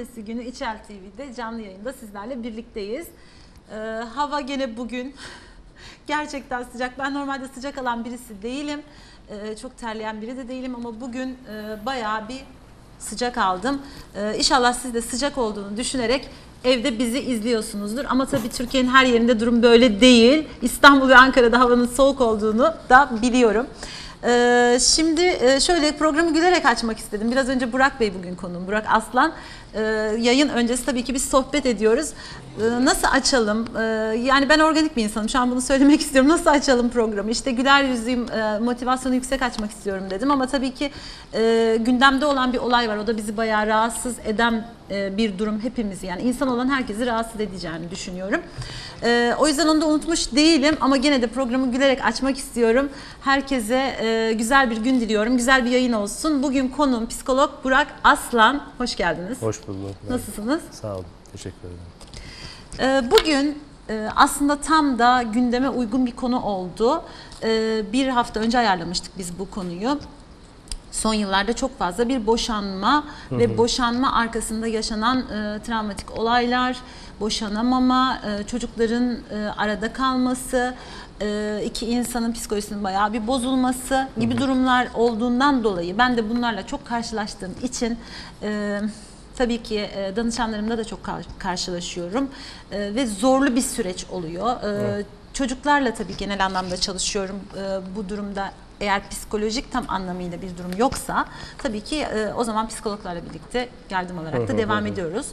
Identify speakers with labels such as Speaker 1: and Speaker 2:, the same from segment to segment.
Speaker 1: Cumartesi günü İçel TV'de canlı yayında sizlerle birlikteyiz. Ee, hava gene bugün gerçekten sıcak. Ben normalde sıcak alan birisi değilim. Ee, çok terleyen biri de değilim ama bugün e, bayağı bir sıcak aldım. Ee, inşallah siz de sıcak olduğunu düşünerek evde bizi izliyorsunuzdur. Ama tabii Türkiye'nin her yerinde durum böyle değil. İstanbul ve Ankara'da havanın soğuk olduğunu da biliyorum. Ee, şimdi e, şöyle programı gülerek açmak istedim. Biraz önce Burak Bey bugün konuğum. Burak Aslan. Ee, yayın öncesi tabii ki biz sohbet ediyoruz. Ee, nasıl açalım? Ee, yani ben organik bir insanım. Şu an bunu söylemek istiyorum. Nasıl açalım programı? İşte güler yüzlüyüm, e, motivasyonu yüksek açmak istiyorum dedim. Ama tabii ki e, gündemde olan bir olay var. O da bizi bayağı rahatsız eden e, bir durum hepimizi. Yani insan olan herkesi rahatsız edeceğini düşünüyorum. E, o yüzden onu da unutmuş değilim. Ama gene de programı gülerek açmak istiyorum. Herkese güzel bir gün diliyorum. Güzel bir yayın olsun. Bugün konuğum psikolog Burak Aslan. Hoş geldiniz.
Speaker 2: Hoş bulduk.
Speaker 1: Nasılsınız?
Speaker 2: Sağ olun. Teşekkür ederim.
Speaker 1: Ee, Bugün e, aslında tam da gündeme uygun bir konu oldu. Ee, Bir hafta önce ayarlamıştık biz bu konuyu. Son yıllarda çok fazla bir boşanma ve boşanma arkasında yaşanan e, travmatik olaylar, boşanamama, e, çocukların e, arada kalması, e, iki insanın psikolojisinin bayağı bir bozulması gibi durumlar olduğundan dolayı ben de bunlarla çok karşılaştığım için e, tabii ki e, danışanlarımda da çok kar- karşılaşıyorum E, ve zorlu bir süreç oluyor. E, Çocuklarla tabii genel anlamda çalışıyorum E, bu durumda eğer psikolojik tam anlamıyla bir durum yoksa tabii ki e, o zaman psikologlarla birlikte yardım alarak da devam ediyoruz.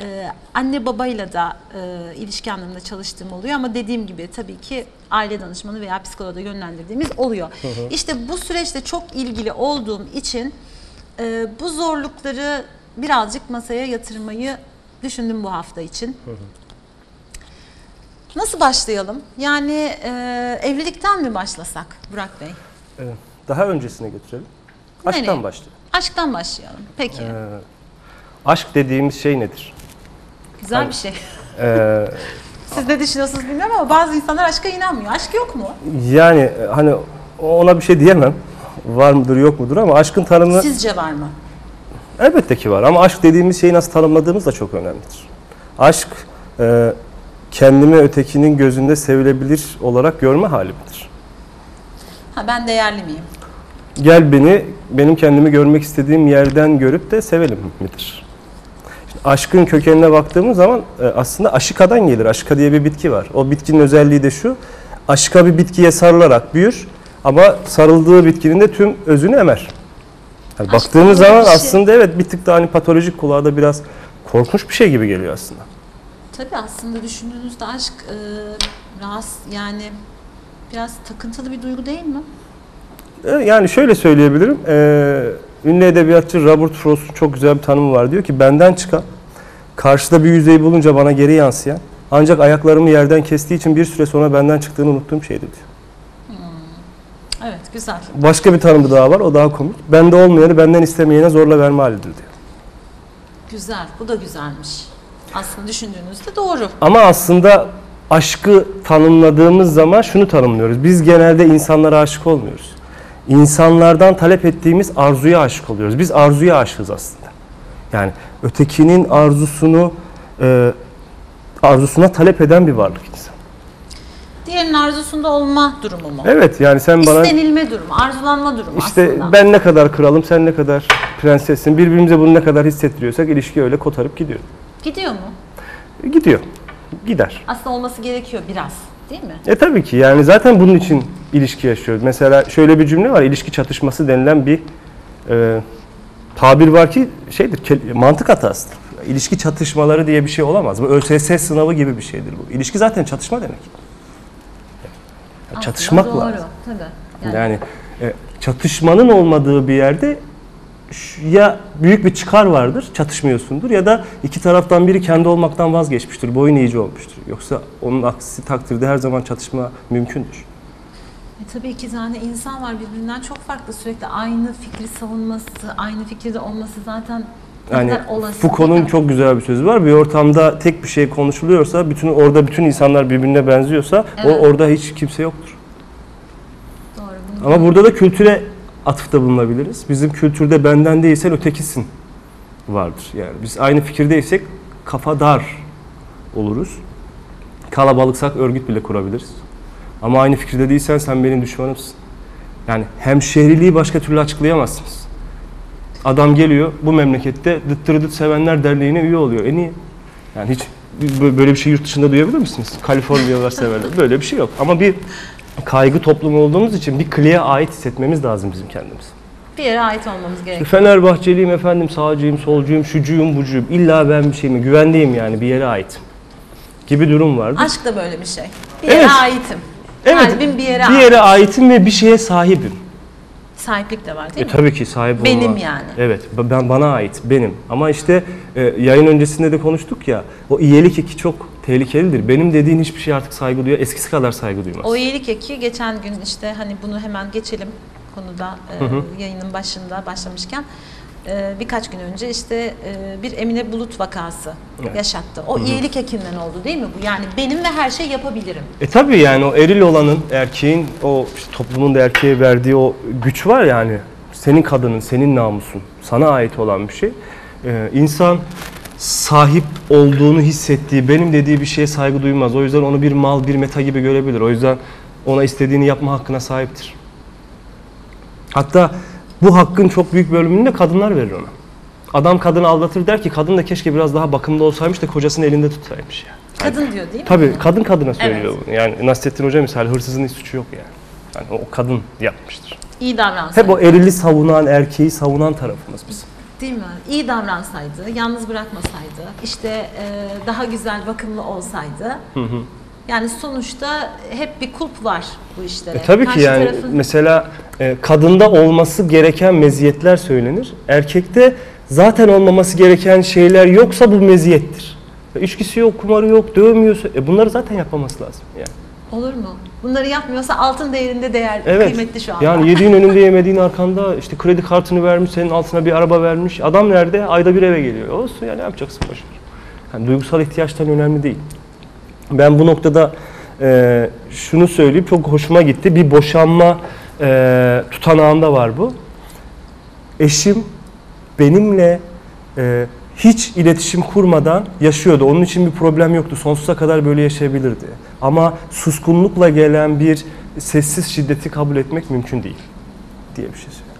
Speaker 1: E, anne babayla da e, ilişki anlamında çalıştığım oluyor ama dediğim gibi tabii ki aile danışmanı veya psikologa yönlendirdiğimiz oluyor. İşte bu süreçte çok ilgili olduğum için e, bu zorlukları birazcık masaya yatırmayı düşündüm bu hafta için. Nasıl başlayalım? Yani e, evlilikten mi başlasak Burak Bey?
Speaker 2: Evet. Daha öncesine götürelim. Aşktan
Speaker 1: Nereye?
Speaker 2: başlayalım.
Speaker 1: Aşktan başlayalım. Peki.
Speaker 2: Ee, aşk dediğimiz şey nedir?
Speaker 1: Güzel bir şey.
Speaker 2: Ee,
Speaker 1: Siz ne düşünüyorsunuz bilmiyorum ama bazı insanlar aşka inanmıyor. Aşk yok mu?
Speaker 2: yani e, hani ona bir şey diyemem. Var mıdır yok mudur ama aşkın tanımı
Speaker 1: Sizce var mı?
Speaker 2: Elbette ki var. Ama aşk dediğimiz şeyi nasıl tanımladığımız da çok önemlidir. Aşk e, kendimi ötekinin gözünde sevilebilir olarak görme hali midir?
Speaker 1: Ha ben değerli miyim?
Speaker 2: Gel beni benim kendimi görmek istediğim yerden görüp de sevelim midir? Şimdi aşkın kökenine baktığımız zaman e, aslında aşikadan gelir. Aşika diye bir bitki var. O bitkinin özelliği de şu. Aşika bir bitkiye sarılarak büyür ama sarıldığı bitkinin de tüm özünü emer. Yani baktığımız zaman
Speaker 1: şey.
Speaker 2: aslında evet bir tık da hani patolojik kulağa da biraz korkunç bir şey gibi geliyor aslında.
Speaker 1: Tabii aslında düşündüğünüzde aşk e, rahatsız yani biraz takıntılı bir duygu değil mi?
Speaker 2: E, Yani şöyle söyleyebilirim. E, ünlü edebiyatçı Robert Frost'un çok güzel bir tanımı var. Diyor ki benden çıkan, karşıda bir yüzeyi bulunca bana geri yansıyan, ancak ayaklarımı yerden kestiği için bir süre sonra benden çıktığını unuttuğum şeydir diyor.
Speaker 1: Evet güzel.
Speaker 2: Başka bir tanımı daha var, o daha komik. Bende olmayanı benden istemeyene zorla verme halidir diyor.
Speaker 1: Güzel. Bu da güzelmiş. Aslında düşündüğünüzde doğru.
Speaker 2: Ama aslında aşkı tanımladığımız zaman şunu tanımlıyoruz. Biz genelde insanlara aşık olmuyoruz. İnsanlardan talep ettiğimiz arzuya aşık oluyoruz. Biz arzuya aşığız aslında. Yani ötekinin arzusunu e, arzusuna talep eden bir varlık insan.
Speaker 1: Diğerinin arzusunda olma durumu mu?
Speaker 2: Evet yani sen bana
Speaker 1: İstenilme durumu, arzulanma durumu
Speaker 2: işte
Speaker 1: aslında.
Speaker 2: ben ne kadar kralım sen ne kadar prensessin birbirimize bunu ne kadar hissettiriyorsak ilişki öyle kotarıp gidiyor.
Speaker 1: Gidiyor mu?
Speaker 2: Gidiyor. Gider.
Speaker 1: Aslında olması gerekiyor biraz değil mi?
Speaker 2: E tabii ki yani zaten bunun için ilişki yaşıyoruz. Mesela şöyle bir cümle var, ilişki çatışması denilen bir e, tabir var ki şeydir, mantık hatasıdır. İlişki çatışmaları diye bir şey olamaz. Bu ÖSS sınavı gibi bir şeydir bu. İlişki zaten çatışma demek.
Speaker 1: Aslında
Speaker 2: çatışmak
Speaker 1: doğru,
Speaker 2: lazım.
Speaker 1: Tabii. Yani,
Speaker 2: Yani e, çatışmanın olmadığı bir yerde ya büyük bir çıkar vardır, çatışmıyorsundur ya da iki taraftan biri kendi olmaktan vazgeçmiştir, boyun eğici olmuştur. Yoksa onun aksi takdirde her zaman çatışma mümkündür.
Speaker 1: E, tabii iki tane insan var birbirinden çok farklı sürekli aynı fikri savunması, aynı fikirde olması zaten
Speaker 2: Yani. Foucault'un çok güzel bir sözü var. Bir ortamda tek bir şey konuşuluyorsa, bütün orada bütün insanlar birbirine benziyorsa
Speaker 1: Evet.
Speaker 2: o orada hiç kimse yoktur.
Speaker 1: Doğru.
Speaker 2: Ama burada da kültüre atıfta bulunabiliriz. Bizim kültürde benden değilsen ötekisin vardır. Yani biz aynı fikirdeysek kafa dar oluruz. Kalabalıksak örgüt bile kurabiliriz. Ama aynı fikirde değilsen sen benim düşmanımsın. Yani hemşehriliği başka türlü açıklayamazsınız. Adam geliyor bu memlekette Dıttırı Dıt Sevenler Derneği'ne üye oluyor. E niye? Yani hiç bö- böyle bir şey yurt dışında duyabilir misiniz? Kaliforniyalılar severler. Böyle bir şey yok. Ama bir kaygı toplumu olduğumuz için bir kliğe ait hissetmemiz lazım bizim kendimizi.
Speaker 1: Bir yere ait olmamız gerekiyor.
Speaker 2: Fenerbahçeliyim efendim, sağcıyım, solcuyum, şucuyum, bucuyum. İlla ben bir şeyimi, güvendeyim yani bir yere ait. Gibi durum vardı.
Speaker 1: Aşk da böyle bir şey. Bir yere
Speaker 2: Evet.
Speaker 1: aitim. Kalbim bir yere
Speaker 2: bir yere aitim ve bir şeye sahibim.
Speaker 1: Sahiplik de var
Speaker 2: E
Speaker 1: değil mi?
Speaker 2: tabii ki sahip
Speaker 1: Benim
Speaker 2: olma.
Speaker 1: yani.
Speaker 2: Evet, ben bana ait, benim. Ama işte e, yayın öncesinde de konuştuk ya, o iyilik eki çok tehlikelidir. Benim dediğin hiçbir şey artık saygı duyuyor, eskisi kadar saygı duymaz.
Speaker 1: O iyilik eki geçen gün işte hani bunu hemen geçelim konuda e, yayının başında başlamışken e, birkaç gün önce işte e, bir Emine Bulut vakası
Speaker 2: Evet.
Speaker 1: yaşattı. O iyilik ekinden oldu değil mi bu? Yani benim ve her şey yapabilirim.
Speaker 2: E tabii yani o eril olanın, erkeğin, o işte toplumun da erkeğe verdiği o güç var yani. Senin kadının, senin namusun, sana ait olan bir şey. Ee, insan sahip olduğunu hissettiği, benim dediği bir şeye saygı duymaz. O yüzden onu bir mal, bir meta gibi görebilir. O yüzden ona istediğini yapma hakkına sahiptir. Hatta bu hakkın çok büyük bölümünü de kadınlar verir ona. Adam kadını aldatır der ki kadın da keşke biraz daha bakımlı olsaymış da kocasını elinde tutsaymış ya.
Speaker 1: Kadın diyor değil mi?
Speaker 2: Tabii kadın kadına söylüyor bunu. Yani Nasrettin Hoca misal hırsızın hiç suçu yok yani. Yani o kadın yapmıştır.
Speaker 1: İyi davransaydı.
Speaker 2: Hep o erili savunan, erkeği savunan tarafımız biz.
Speaker 1: Değil mi? İyi davransaydı, yalnız bırakmasaydı, işte e, daha güzel, bakımlı olsaydı. Yani sonuçta hep bir kulp var bu işlere.
Speaker 2: E tabii ki
Speaker 1: Karşı
Speaker 2: yani
Speaker 1: tarafın-
Speaker 2: mesela e, kadında olması gereken meziyetler söylenir. Erkekte zaten olmaması gereken şeyler yoksa bu meziyettir. E, İçkisi yok, kumarı yok, dövmüyorsa e, bunları zaten yapmaması lazım. Yani.
Speaker 1: Olur mu? Bunları yapmıyorsa altın değerinde değer
Speaker 2: Evet.
Speaker 1: kıymetli şu anda.
Speaker 2: Yani yediğin önünde yemediğin arkanda işte kredi kartını vermiş, senin altına bir araba vermiş. Adam nerede? Ayda bir eve geliyor. Olsun ya ne yapacaksın ver. Yani duygusal ihtiyaçtan önemli değil. Ben bu noktada e, şunu söyleyeyim çok hoşuma gitti. Bir boşanma e, tutanağında var bu. Eşim benimle e, hiç iletişim kurmadan yaşıyordu. Onun için bir problem yoktu. Sonsuza kadar böyle yaşayabilirdi. Ama suskunlukla gelen bir sessiz şiddeti kabul etmek mümkün değil diye bir şey söylüyor.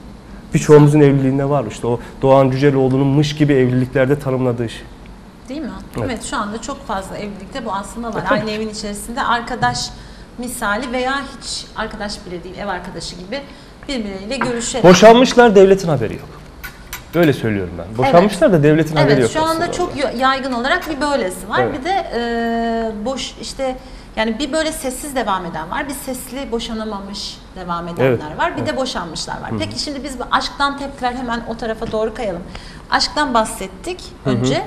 Speaker 2: Birçoğumuzun evliliğinde var işte o Doğan Cüceloğlu'nun mış gibi evliliklerde tanımladığı şey.
Speaker 1: Değil mi?
Speaker 2: Evet.
Speaker 1: Evet. şu anda çok fazla evlilikte bu aslında var. Aynı evin içerisinde arkadaş misali veya hiç arkadaş bile değil, ev arkadaşı gibi birbirleriyle görüşerek.
Speaker 2: Boşanmışlar devletin haberi yok. Böyle söylüyorum ben. Boşanmışlar da devletin haberi
Speaker 1: Evet
Speaker 2: yok
Speaker 1: şu anda çok ya- yaygın olarak bir böylesi var.
Speaker 2: Evet.
Speaker 1: Bir de e, boş işte yani bir böyle sessiz devam eden var. Bir sesli boşanamamış devam edenler
Speaker 2: Evet,
Speaker 1: var. Bir de boşanmışlar var. Peki şimdi biz aşktan tepkiler hemen o tarafa doğru kayalım. Aşktan bahsettik önce.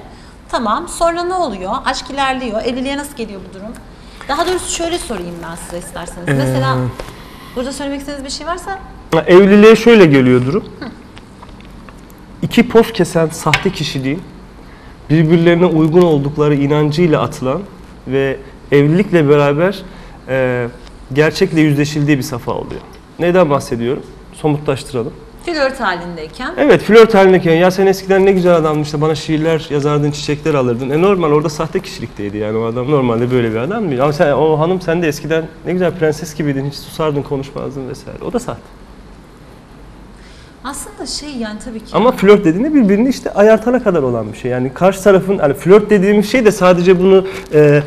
Speaker 1: Tamam. Sonra ne oluyor? Aşk ilerliyor. Evliliğe nasıl geliyor bu durum? Daha doğrusu şöyle sorayım ben size isterseniz.
Speaker 2: Ee,
Speaker 1: Mesela burada söylemek istediğiniz bir şey varsa
Speaker 2: Evliliğe şöyle geliyor durum. İki pof kesen sahte kişiliğin birbirlerine uygun oldukları inancıyla atılan ve evlilikle beraber e, gerçekle yüzleşildiği bir safa oluyor. Neden bahsediyorum? Somutlaştıralım.
Speaker 1: Flört halindeyken
Speaker 2: Evet flört halindeyken ya sen eskiden ne güzel adamdın işte bana şiirler yazardın, çiçekler alırdın. E normal orada sahte kişilikteydi yani o adam normalde böyle bir adam değil. Ama sen o hanım sen de eskiden ne güzel prenses gibiydin hiç susardın konuşmazdın vesaire. O da sahte.
Speaker 1: aslında şey yani tabii ki
Speaker 2: Ama flört dediğinde birbirini işte ayartana kadar olan bir şey. Yani karşı tarafın hani flört dediğimiz şey de sadece bunu e,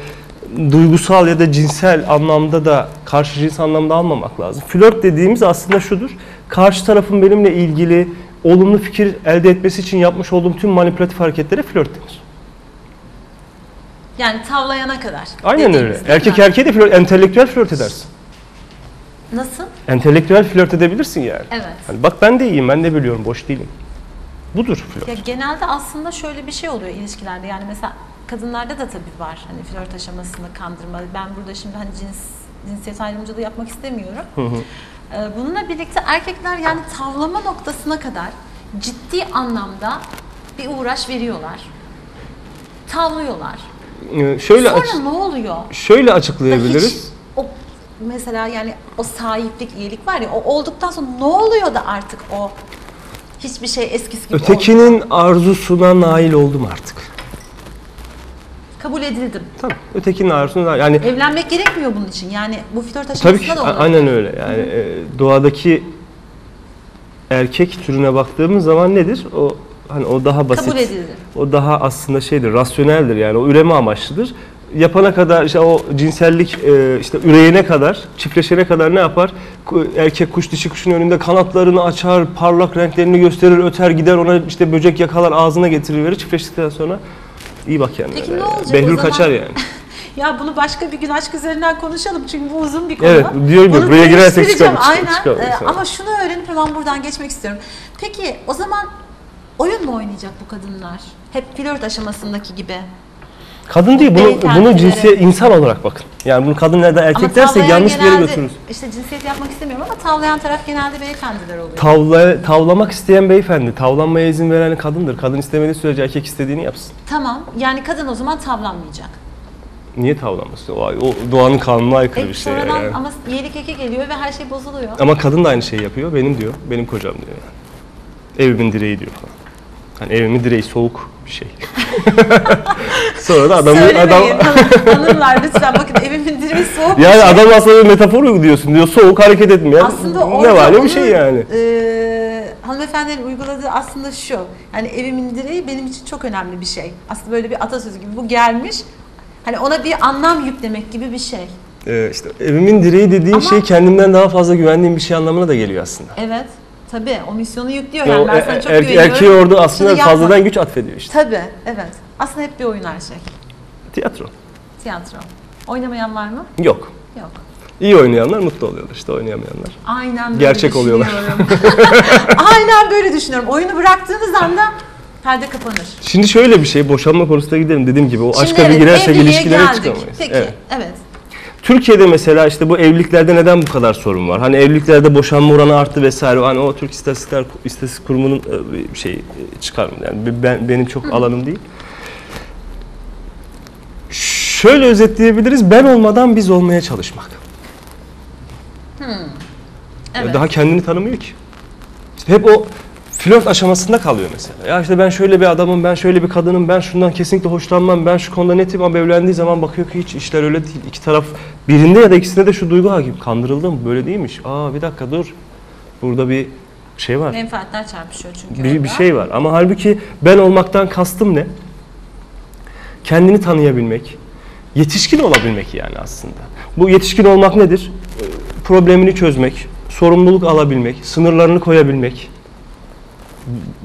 Speaker 2: duygusal ya da cinsel anlamda da karşı cins anlamda almamak lazım. Flört dediğimiz aslında şudur. Karşı tarafın benimle ilgili olumlu fikir elde etmesi için yapmış olduğum tüm manipülatif hareketlere flört denir.
Speaker 1: yani tavlayana kadar.
Speaker 2: Aynen öyle. Erkek erkeğe de flört, entelektüel flört edersin.
Speaker 1: Nasıl?
Speaker 2: Entelektüel flört edebilirsin yani.
Speaker 1: Evet.
Speaker 2: Hani bak ben de iyiyim, ben de biliyorum, boş değilim. Budur flört.
Speaker 1: Ya genelde aslında şöyle bir şey oluyor ilişkilerde. Yani mesela kadınlarda da tabii var. Hani flört aşamasını kandırma. Ben burada şimdi hani cins cinsiyet ayrımcılığı yapmak istemiyorum. Ee, Bununla birlikte erkekler yani tavlama noktasına kadar ciddi anlamda bir uğraş veriyorlar. Tavlıyorlar.
Speaker 2: Ee, şöyle
Speaker 1: Sonra ne oluyor?
Speaker 2: şöyle açıklayabiliriz.
Speaker 1: hiç o mesela yani o sahiplik, iyilik var ya o olduktan sonra ne oluyor da artık o Hiçbir şey eskisi gibi
Speaker 2: Ötekinin
Speaker 1: olmuyor.
Speaker 2: arzusuna nail oldum artık.
Speaker 1: Kabul edildim.
Speaker 2: Tamam. Ötekinin arzusuna nail. Yani
Speaker 1: Evlenmek gerekmiyor bunun için. Yani bu flört
Speaker 2: tabii
Speaker 1: aşamasında
Speaker 2: ki
Speaker 1: da
Speaker 2: a-
Speaker 1: olabilir.
Speaker 2: aynen öyle. Yani e, doğadaki erkek türüne baktığımız zaman nedir? O hani o daha basit.
Speaker 1: Kabul edildi.
Speaker 2: O daha aslında şeydir, rasyoneldir yani o üreme amaçlıdır. Yapana kadar işte o cinsellik e, işte üreyene kadar, çiftleşene kadar ne yapar? Ku- Erkek kuş dişi kuşun önünde kanatlarını açar, parlak renklerini gösterir, öter gider ona işte böcek yakalar ağzına getiriverir. Çiftleştikten sonra iyi bak yani.
Speaker 1: Peki ne olacak o
Speaker 2: Behlül
Speaker 1: zaman?
Speaker 2: kaçar yani.
Speaker 1: Ya bunu başka bir gün aşk üzerinden konuşalım çünkü bu uzun bir konu.
Speaker 2: Evet, diyorum ya,
Speaker 1: Bunu
Speaker 2: buraya girersek çıkamayız,
Speaker 1: Aynen.
Speaker 2: çıkamayız,
Speaker 1: Ee, ama şunu öğrenip hemen buradan geçmek istiyorum. Peki o zaman oyun mu oynayacak bu kadınlar? Hep flört aşamasındaki gibi.
Speaker 2: Kadın değil, bunu, bunu cinsiye insan olarak bakın. Yani bunu kadın nerede erkek
Speaker 1: ama
Speaker 2: dersek
Speaker 1: tavlayan
Speaker 2: yanlış bir yere
Speaker 1: genelde-
Speaker 2: götürürüz.
Speaker 1: İşte cinsiyet yapmak istemiyorum ama tavlayan taraf genelde beyefendiler oluyor.
Speaker 2: Tavla, tavlamak isteyen beyefendi, tavlanmaya izin veren kadındır. Kadın istemediği sürece erkek istediğini yapsın.
Speaker 1: tamam yani kadın o zaman tavlanmayacak.
Speaker 2: Niye tavlanmasın? O, o doğanın kanununa aykırı
Speaker 1: E,
Speaker 2: bir şey
Speaker 1: sonradan
Speaker 2: yani.
Speaker 1: ama yeğlik eke geliyor ve her şey bozuluyor.
Speaker 2: Ama kadın da aynı şeyi yapıyor. Benim diyor, benim kocam diyor yani. Evimin direği diyor falan. Hani evimin direği soğuk bir şey. Sonra da adam,
Speaker 1: Söylemeyin
Speaker 2: adam
Speaker 1: hanım- hanımlar lütfen bakın evimin direği soğuk.
Speaker 2: yani
Speaker 1: şey.
Speaker 2: adam aslında bir metafor uyguluyorsun diyor. Soğuk hareket etmeyen
Speaker 1: Aslında
Speaker 2: ne
Speaker 1: orada
Speaker 2: var ne bir şey yani.
Speaker 1: E, hanımefendinin uyguladığı aslında şu. Yani evimin direği benim için çok önemli bir şey. Aslında böyle bir atasözü gibi bu gelmiş. Hani ona bir anlam yüklemek gibi bir şey.
Speaker 2: Ee, işte evimin direği dediğin
Speaker 1: Ama-
Speaker 2: şey kendimden daha fazla güvendiğim bir şey anlamına da geliyor aslında.
Speaker 1: Evet. Tabii o misyonu yüklüyor.
Speaker 2: Yani
Speaker 1: Yani ben
Speaker 2: o
Speaker 1: sana çok
Speaker 2: er-
Speaker 1: güveniyorum.
Speaker 2: erkeği orada aslında
Speaker 1: Şunu yapma.
Speaker 2: fazladan güç atfediyor işte.
Speaker 1: Tabii evet. Aslında hep bir oyun her şey.
Speaker 2: Tiyatro.
Speaker 1: Tiyatro. Oynamayan var mı?
Speaker 2: Yok.
Speaker 1: Yok.
Speaker 2: İyi oynayanlar mutlu oluyorlar işte oynayamayanlar.
Speaker 1: Aynen böyle
Speaker 2: Gerçek oluyorlar.
Speaker 1: Aynen böyle düşünüyorum. Oyunu bıraktığınız anda perde kapanır.
Speaker 2: Şimdi şöyle bir şey, boşanma konusuna gidelim dediğim gibi. O
Speaker 1: Şimdi
Speaker 2: aşka
Speaker 1: evet,
Speaker 2: bir girersek ilişkilere
Speaker 1: geldik.
Speaker 2: çıkamayız.
Speaker 1: Peki
Speaker 2: Evet.
Speaker 1: evet.
Speaker 2: Türkiye'de mesela işte bu evliliklerde neden bu kadar sorun var? Hani evliliklerde boşanma oranı arttı vesaire. Hani o Türk İstatistikler İstatistik Kurumu'nun e, şey e, çıkar mı? Yani ben, benim çok alanım değil. Şöyle özetleyebiliriz. Ben olmadan biz olmaya çalışmak.
Speaker 1: Evet.
Speaker 2: Daha kendini tanımıyor ki. Hep o flört aşamasında kalıyor mesela. Ya işte ben şöyle bir adamım, ben şöyle bir kadınım, ben şundan kesinlikle hoşlanmam, ben şu konuda netim ama evlendiği zaman bakıyor ki hiç işler öyle değil. İki taraf birinde ya da ikisinde de şu duygu hakim. Kandırıldım, böyle değilmiş. Aa bir dakika dur. Burada bir şey var.
Speaker 1: Menfaatler çarpışıyor çünkü
Speaker 2: Bir, bir
Speaker 1: orada.
Speaker 2: şey var. Ama halbuki ben olmaktan kastım ne? Kendini tanıyabilmek, yetişkin olabilmek yani aslında. Bu yetişkin olmak nedir? Ee, Problemini çözmek, sorumluluk alabilmek, sınırlarını koyabilmek.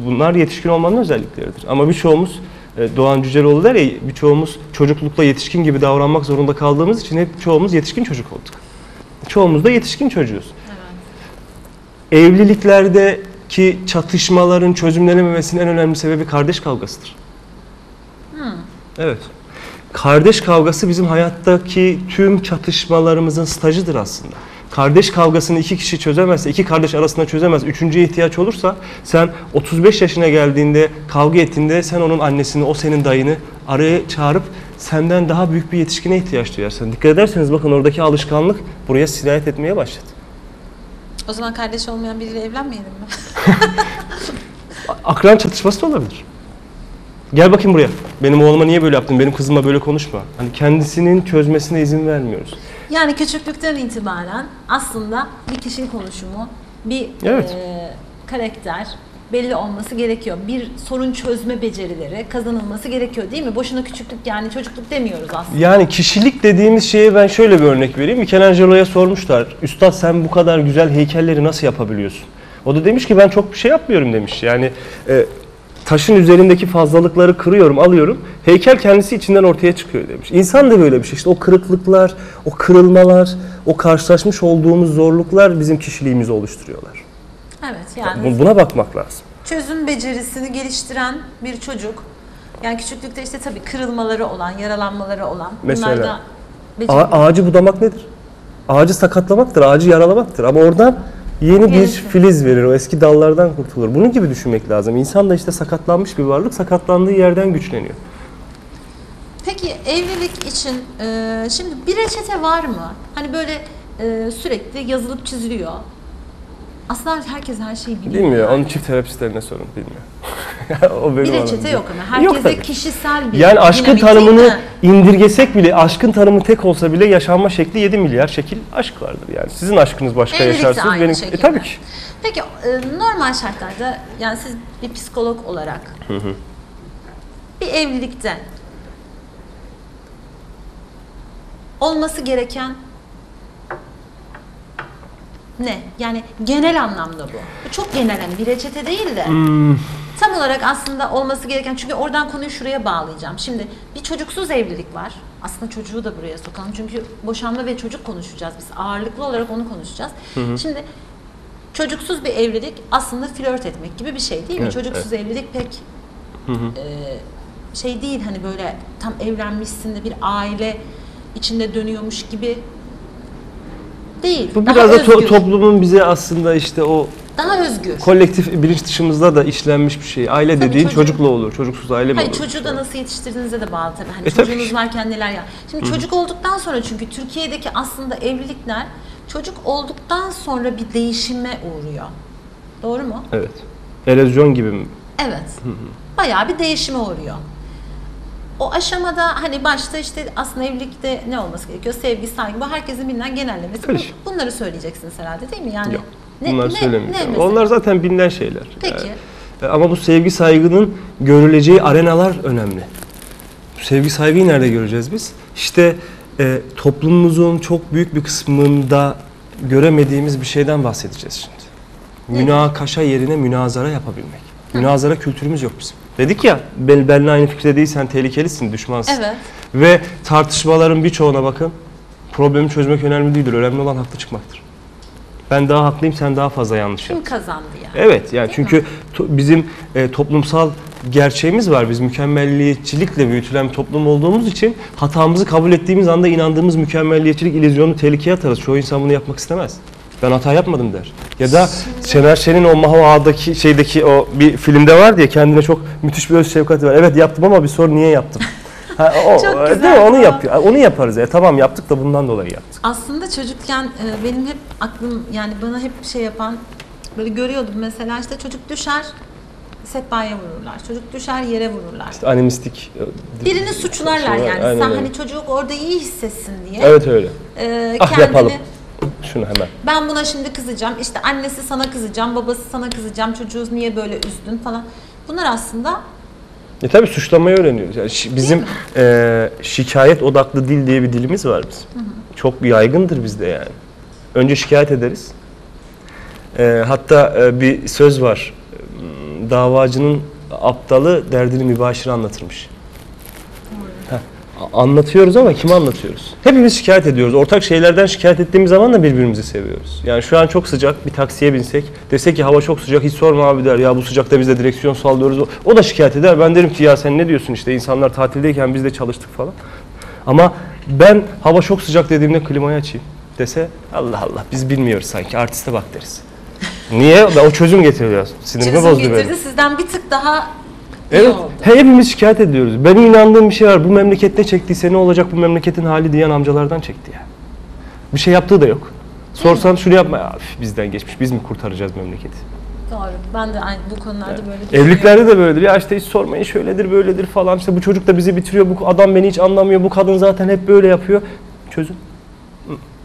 Speaker 2: Bunlar yetişkin olmanın özellikleridir. Ama birçoğumuz e, Doğan Cüceloğlu der ya, birçoğumuz çocuklukla yetişkin gibi davranmak zorunda kaldığımız için hep çoğumuz yetişkin çocuk olduk. Çoğumuz da yetişkin çocuğuz evliliklerdeki çatışmaların çözümlenememesinin en önemli sebebi kardeş kavgasıdır. Evet. Kardeş kavgası bizim hayattaki tüm çatışmalarımızın stajıdır aslında. Kardeş kavgasını iki kişi çözemezse, iki kardeş arasında çözemez, üçüncüye ihtiyaç olursa sen 35 yaşına geldiğinde, kavga ettiğinde sen onun annesini, o senin dayını araya çağırıp senden daha büyük bir yetişkine ihtiyaç duyarsın. Dikkat ederseniz bakın oradaki alışkanlık buraya sirayet etmeye başladı.
Speaker 1: O zaman kardeş olmayan biriyle evlenmeyelim mi?
Speaker 2: akran çatışması da olabilir. Gel bakayım buraya. Benim oğluma niye böyle yaptın? Benim kızıma böyle konuşma. Hani kendisinin çözmesine izin vermiyoruz.
Speaker 1: Yani küçüklükten itibaren aslında bir kişinin konuşumu, bir
Speaker 2: Evet.
Speaker 1: eee, karakter belli olması gerekiyor. Bir sorun çözme becerileri kazanılması gerekiyor değil mi? Boşuna küçüklük yani çocukluk demiyoruz aslında.
Speaker 2: Yani kişilik dediğimiz şeye ben şöyle bir örnek vereyim. Michelangelo'ya sormuşlar. Üstad sen bu kadar güzel heykelleri nasıl yapabiliyorsun? O da demiş ki ben çok bir şey yapmıyorum demiş. Yani e, taşın üzerindeki fazlalıkları kırıyorum, alıyorum. Heykel kendisi içinden ortaya çıkıyor demiş. İnsan da böyle bir şey. İşte o kırıklıklar, o kırılmalar, o karşılaşmış olduğumuz zorluklar bizim kişiliğimizi oluşturuyorlar.
Speaker 1: Evet yani
Speaker 2: Bu- Buna bakmak lazım.
Speaker 1: çözüm becerisini geliştiren bir çocuk. Yani küçüklükte işte tabii kırılmaları olan, yaralanmaları olan
Speaker 2: Mesela? ağacı budamak nedir? Ağacı sakatlamaktır, ağacı yaralamaktır. Ama oradan yeni bir filiz verir, o eski dallardan kurtulur. Bunun gibi düşünmek lazım. İnsan da işte sakatlanmış bir varlık, sakatlandığı yerden güçleniyor.
Speaker 1: Peki evlilik için e, şimdi bir reçete var mı? Hani böyle e, sürekli yazılıp çiziliyor. Aslında herkes her şeyi biliyor.
Speaker 2: Bilmiyor.
Speaker 1: yani.
Speaker 2: Onu çift terapistlerine sorun. Bilmiyor. o
Speaker 1: bir reçete yok ama
Speaker 2: Yok
Speaker 1: herkese
Speaker 2: tabii.
Speaker 1: kişisel bir
Speaker 2: Yani aşkın tanımını
Speaker 1: mi?
Speaker 2: indirgesek bile, aşkın tanımı tek olsa bile yaşanma şekli 7 milyar şekil aşk vardır yani. Sizin aşkınız başka
Speaker 1: Evlilik
Speaker 2: yaşarsınız, benim
Speaker 1: şekilde.
Speaker 2: e, tabii ki.
Speaker 1: Peki e, normal şartlarda yani siz bir psikolog olarak bir evlilikte olması gereken ne? Yani genel anlamda bu. Bu çok genel hani bir reçete değil de
Speaker 2: Hmm.
Speaker 1: tam olarak aslında olması gereken çünkü oradan konuyu şuraya bağlayacağım. Şimdi bir çocuksuz evlilik var. Aslında çocuğu da buraya sokalım. Çünkü boşanma ve çocuk konuşacağız biz. Ağırlıklı olarak onu konuşacağız. Şimdi çocuksuz bir evlilik aslında flört etmek gibi bir şey değil mi?
Speaker 2: Evet,
Speaker 1: çocuksuz evlilik pek e, şey değil hani böyle tam evlenmişsin de bir aile içinde dönüyormuş gibi değil.
Speaker 2: Bu
Speaker 1: Daha
Speaker 2: biraz da to-
Speaker 1: özgür.
Speaker 2: toplumun bize aslında işte o
Speaker 1: Daha özgür.
Speaker 2: kolektif bilinç dışımızda da işlenmiş bir şey. Aile
Speaker 1: Tabii
Speaker 2: dediğin
Speaker 1: çocuğu-
Speaker 2: çocukla olur. Çocuksuz aile mi
Speaker 1: Hayır
Speaker 2: olur?
Speaker 1: çocuğu da nasıl yetiştirdiğinize de bağlı tabii. Hani
Speaker 2: E, tabii
Speaker 1: çocuğunuz
Speaker 2: ki.
Speaker 1: varken neler ya. Şimdi çocuk olduktan sonra çünkü Türkiye'deki aslında evlilikler çocuk olduktan sonra bir değişime uğruyor. Doğru mu?
Speaker 2: Evet. Erozyon gibi mi?
Speaker 1: Evet. Bayağı bir değişime uğruyor. O aşamada hani başta işte aslında evlilikte ne olması gerekiyor? Sevgi, saygı. Bu herkesin bilinen genellemesi.
Speaker 2: Öyle
Speaker 1: Bu-
Speaker 2: şey.
Speaker 1: Bunları söyleyeceksiniz herhalde değil mi? Yani
Speaker 2: Yok. Bunları
Speaker 1: ne,
Speaker 2: söylemiyorum.
Speaker 1: mesela?
Speaker 2: Onlar zaten bilinen şeyler.
Speaker 1: Peki.
Speaker 2: Yani, e, ama bu sevgi saygının görüleceği arenalar önemli. Sevgi saygıyı nerede göreceğiz biz? İşte e, toplumumuzun çok büyük bir kısmında göremediğimiz bir şeyden bahsedeceğiz şimdi. Münakaşa yerine münazara yapabilmek. Münazara kültürümüz yok bizim. Dedik ya ben, benimle aynı fikirde değilsen tehlikelisin, düşmansın.
Speaker 1: Evet.
Speaker 2: Ve tartışmaların birçoğuna bakın. Problemi çözmek önemli değildir. Önemli olan haklı çıkmaktır. Ben daha haklıyım, sen daha fazla yanlış yap.
Speaker 1: Kim kazandı yani?
Speaker 2: Evet yani çünkü to- bizim e, toplumsal gerçeğimiz var. Biz mükemmelliyetçilikle büyütülen bir toplum olduğumuz için hatamızı kabul ettiğimiz anda inandığımız mükemmelliyetçilik illüzyonunu tehlikeye atarız. Çoğu insan bunu yapmak istemez. Ben hata yapmadım der. Ya da Şener Şen'in o Mahoa'daki şeydeki o bir filmde var diye kendine çok müthiş bir öz şefkati var. Evet yaptım ama bir sor niye yaptım? Ha, o,
Speaker 1: Çok
Speaker 2: değil
Speaker 1: güzel
Speaker 2: mi? Onu yapıyor. Onu yaparız ya. Tamam yaptık da bundan dolayı yaptık.
Speaker 1: Aslında çocukken e, benim hep aklım yani bana hep şey yapan böyle görüyordum mesela işte çocuk düşer sehpaya vururlar. Çocuk düşer yere vururlar.
Speaker 2: İşte animistik. e,
Speaker 1: Birini suçlarlar
Speaker 2: şey
Speaker 1: yani.
Speaker 2: Aynen
Speaker 1: Sen
Speaker 2: öyle.
Speaker 1: hani çocuk orada iyi hissetsin diye.
Speaker 2: Evet öyle.
Speaker 1: e,
Speaker 2: Ah,
Speaker 1: kendini
Speaker 2: yapalım. Şunu hemen.
Speaker 1: ben buna şimdi kızacağım. İşte annesi sana kızacağım, babası sana kızacağım. Çocuğu niye böyle üzdün falan. Bunlar aslında
Speaker 2: E tabi suçlamayı öğreniyoruz. Yani bizim e, şikayet odaklı dil diye bir dilimiz var bizim. Çok yaygındır bizde yani. Önce şikayet ederiz. E, hatta e, bir söz var. Hmm, Davacının aptalı derdini mübaşir anlatırmış. Anlatıyoruz ama kime anlatıyoruz? Hepimiz şikayet ediyoruz. Ortak şeylerden şikayet ettiğimiz zaman da birbirimizi seviyoruz. Yani şu an çok sıcak bir taksiye binsek desek ki hava çok sıcak hiç sorma abi der. Ya bu sıcakta biz de direksiyon sallıyoruz. O- O da şikayet eder. Ben derim ki ya sen ne diyorsun işte insanlar tatildeyken biz de çalıştık falan. Ama ben hava çok sıcak dediğimde klimayı açayım dese Allah Allah biz bilmiyoruz sanki artiste bak deriz. Niye? O çözüm getiriyor. Sinirimi
Speaker 1: çözüm
Speaker 2: bozdu
Speaker 1: getirdi.
Speaker 2: benim.
Speaker 1: Sizden bir tık daha
Speaker 2: Evet. Hepimiz şikayet ediyoruz. Benim inandığım bir şey var. Bu memlekette çektiyse ne olacak bu memleketin hali diyen amcalardan çekti ya. Bir şey yaptığı da yok. Sorsan şunu yapma. Ya, üf, bizden geçmiş. Biz mi kurtaracağız memleketi?
Speaker 1: Doğru. Ben de aynı bu konularda böyle düşünüyorum.
Speaker 2: Evliliklerde de böyledir. Ya işte hiç sormayın şöyledir böyledir falan. İşte bu çocuk da bizi bitiriyor. Bu adam beni hiç anlamıyor. Bu kadın zaten hep böyle yapıyor. Çözüm.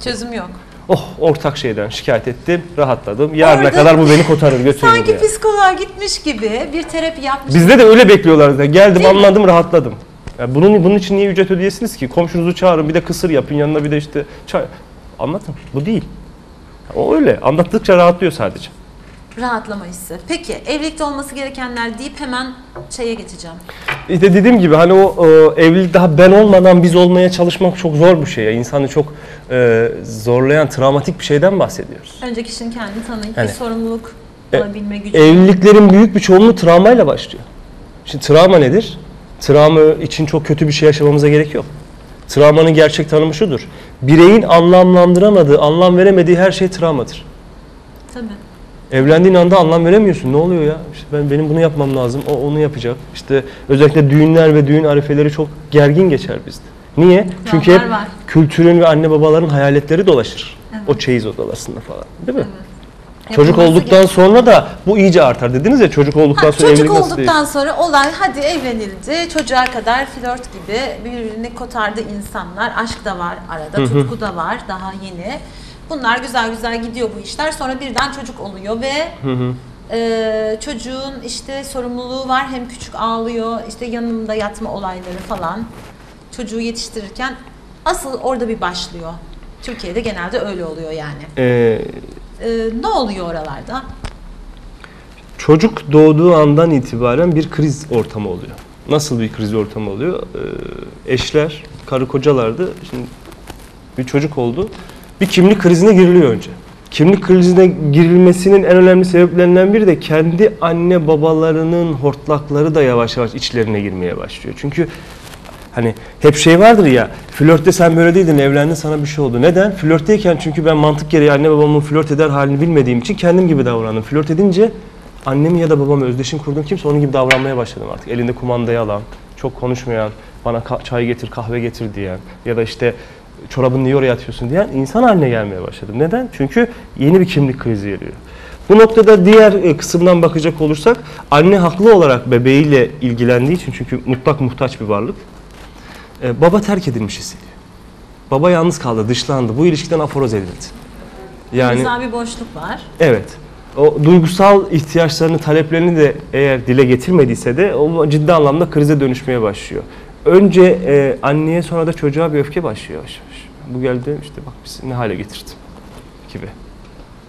Speaker 1: Çözüm yok.
Speaker 2: Oh ortak şeyden şikayet ettim. Rahatladım. Yarına
Speaker 1: Orada-
Speaker 2: kadar bu beni kurtarır götürür
Speaker 1: Sanki
Speaker 2: buraya.
Speaker 1: psikoloğa gitmiş gibi bir terapi yapmış.
Speaker 2: Bizde de öyle bekliyorlar. Geldim
Speaker 1: Değil mi?
Speaker 2: anladım rahatladım. Ya bunun bunun için niye ücret ödeyesiniz ki? Komşunuzu çağırın bir de kısır yapın yanına bir de işte çay. Anlatın. Bu değil. O öyle. Anlattıkça rahatlıyor sadece.
Speaker 1: Rahatlama hissi. Peki evlilikte olması gerekenler deyip hemen şeye geçeceğim.
Speaker 2: İşte dediğim gibi hani o, o evlilik daha ben olmadan biz olmaya çalışmak çok zor bir şey. Ya. İnsanı çok e, zorlayan, travmatik bir şeyden bahsediyoruz.
Speaker 1: Önce kişinin kendini tanıyıp
Speaker 2: Yani-
Speaker 1: bir sorumluluk
Speaker 2: E,
Speaker 1: alabilme gücü.
Speaker 2: Evliliklerin büyük bir çoğunluğu travmayla başlıyor. Şimdi travma nedir? Travma için çok kötü bir şey yaşamamıza gerek yok. Travmanın gerçek tanımı şudur. Bireyin anlamlandıramadığı, anlam veremediği her şey travmadır.
Speaker 1: Tabii.
Speaker 2: Evlendiğin anda anlam veremiyorsun. Ne oluyor ya? İşte ben benim bunu yapmam lazım. O onu yapacak. İşte özellikle düğünler ve düğün arifeleri çok gergin geçer bizde. Niye? Çünkü hep
Speaker 1: var.
Speaker 2: kültürün ve anne babaların hayaletleri dolaşır.
Speaker 1: Evet.
Speaker 2: O çeyiz odalasında falan. Değil mi?
Speaker 1: Evet.
Speaker 2: Çocuk
Speaker 1: Yapılması
Speaker 2: olduktan
Speaker 1: gereken-
Speaker 2: sonra da bu iyice artar dediniz ya çocuk olduktan
Speaker 1: Ha,
Speaker 2: sonra
Speaker 1: çocuk
Speaker 2: evlilik nasıl
Speaker 1: olduktan sonra olay hadi evlenildi. Çocuğa kadar flört gibi birbirini kotardı insanlar. Aşk da var arada, tutku da var daha yeni. Bunlar güzel güzel gidiyor bu işler. Sonra birden çocuk oluyor ve e, çocuğun işte sorumluluğu var. Hem küçük ağlıyor, işte yanında yatma olayları falan. Çocuğu yetiştirirken asıl orada bir başlıyor. Türkiye'de genelde öyle oluyor yani.
Speaker 2: Ee,
Speaker 1: E, ne oluyor oralarda?
Speaker 2: çocuk doğduğu andan itibaren bir kriz ortamı oluyor. Nasıl bir kriz ortamı oluyor? Ee, eşler, karı kocalardı. Şimdi bir çocuk oldu. Bir kimlik krizine giriliyor önce. Kimlik krizine girilmesinin en önemli sebeplerinden biri de kendi anne babalarının hortlakları da yavaş yavaş içlerine girmeye başlıyor. Çünkü Hani hep şey vardır ya, flörtte sen böyle değildin, evlendin sana bir şey oldu. Neden? Flörtteyken çünkü ben mantık gereği anne babamın flört eder halini bilmediğim için kendim gibi davrandım. Flört edince annemi ya da babamı özdeşim kurduğum kimse onun gibi davranmaya başladım artık. Elinde kumandayı alan, çok konuşmayan, bana çay getir, kahve getir diyen ya da işte çorabını niye oraya atıyorsun diyen insan haline gelmeye başladım. Neden? Çünkü yeni bir kimlik krizi geliyor. Bu noktada diğer e, kısımdan bakacak olursak anne haklı olarak bebeğiyle ilgilendiği için çünkü mutlak muhtaç bir varlık. E, baba terk edilmiş hissediyor. Baba yalnız kaldı, dışlandı. Bu ilişkiden aforoz edildi. Yani
Speaker 1: Güzel bir boşluk var.
Speaker 2: evet. O duygusal ihtiyaçlarını, taleplerini de eğer dile getirmediyse de o ciddi anlamda krize dönüşmeye başlıyor. Önce e, anneye sonra da çocuğa bir öfke başlıyor yavaş yavaş. Bu geldi işte bak bizi ne hale getirdi gibi.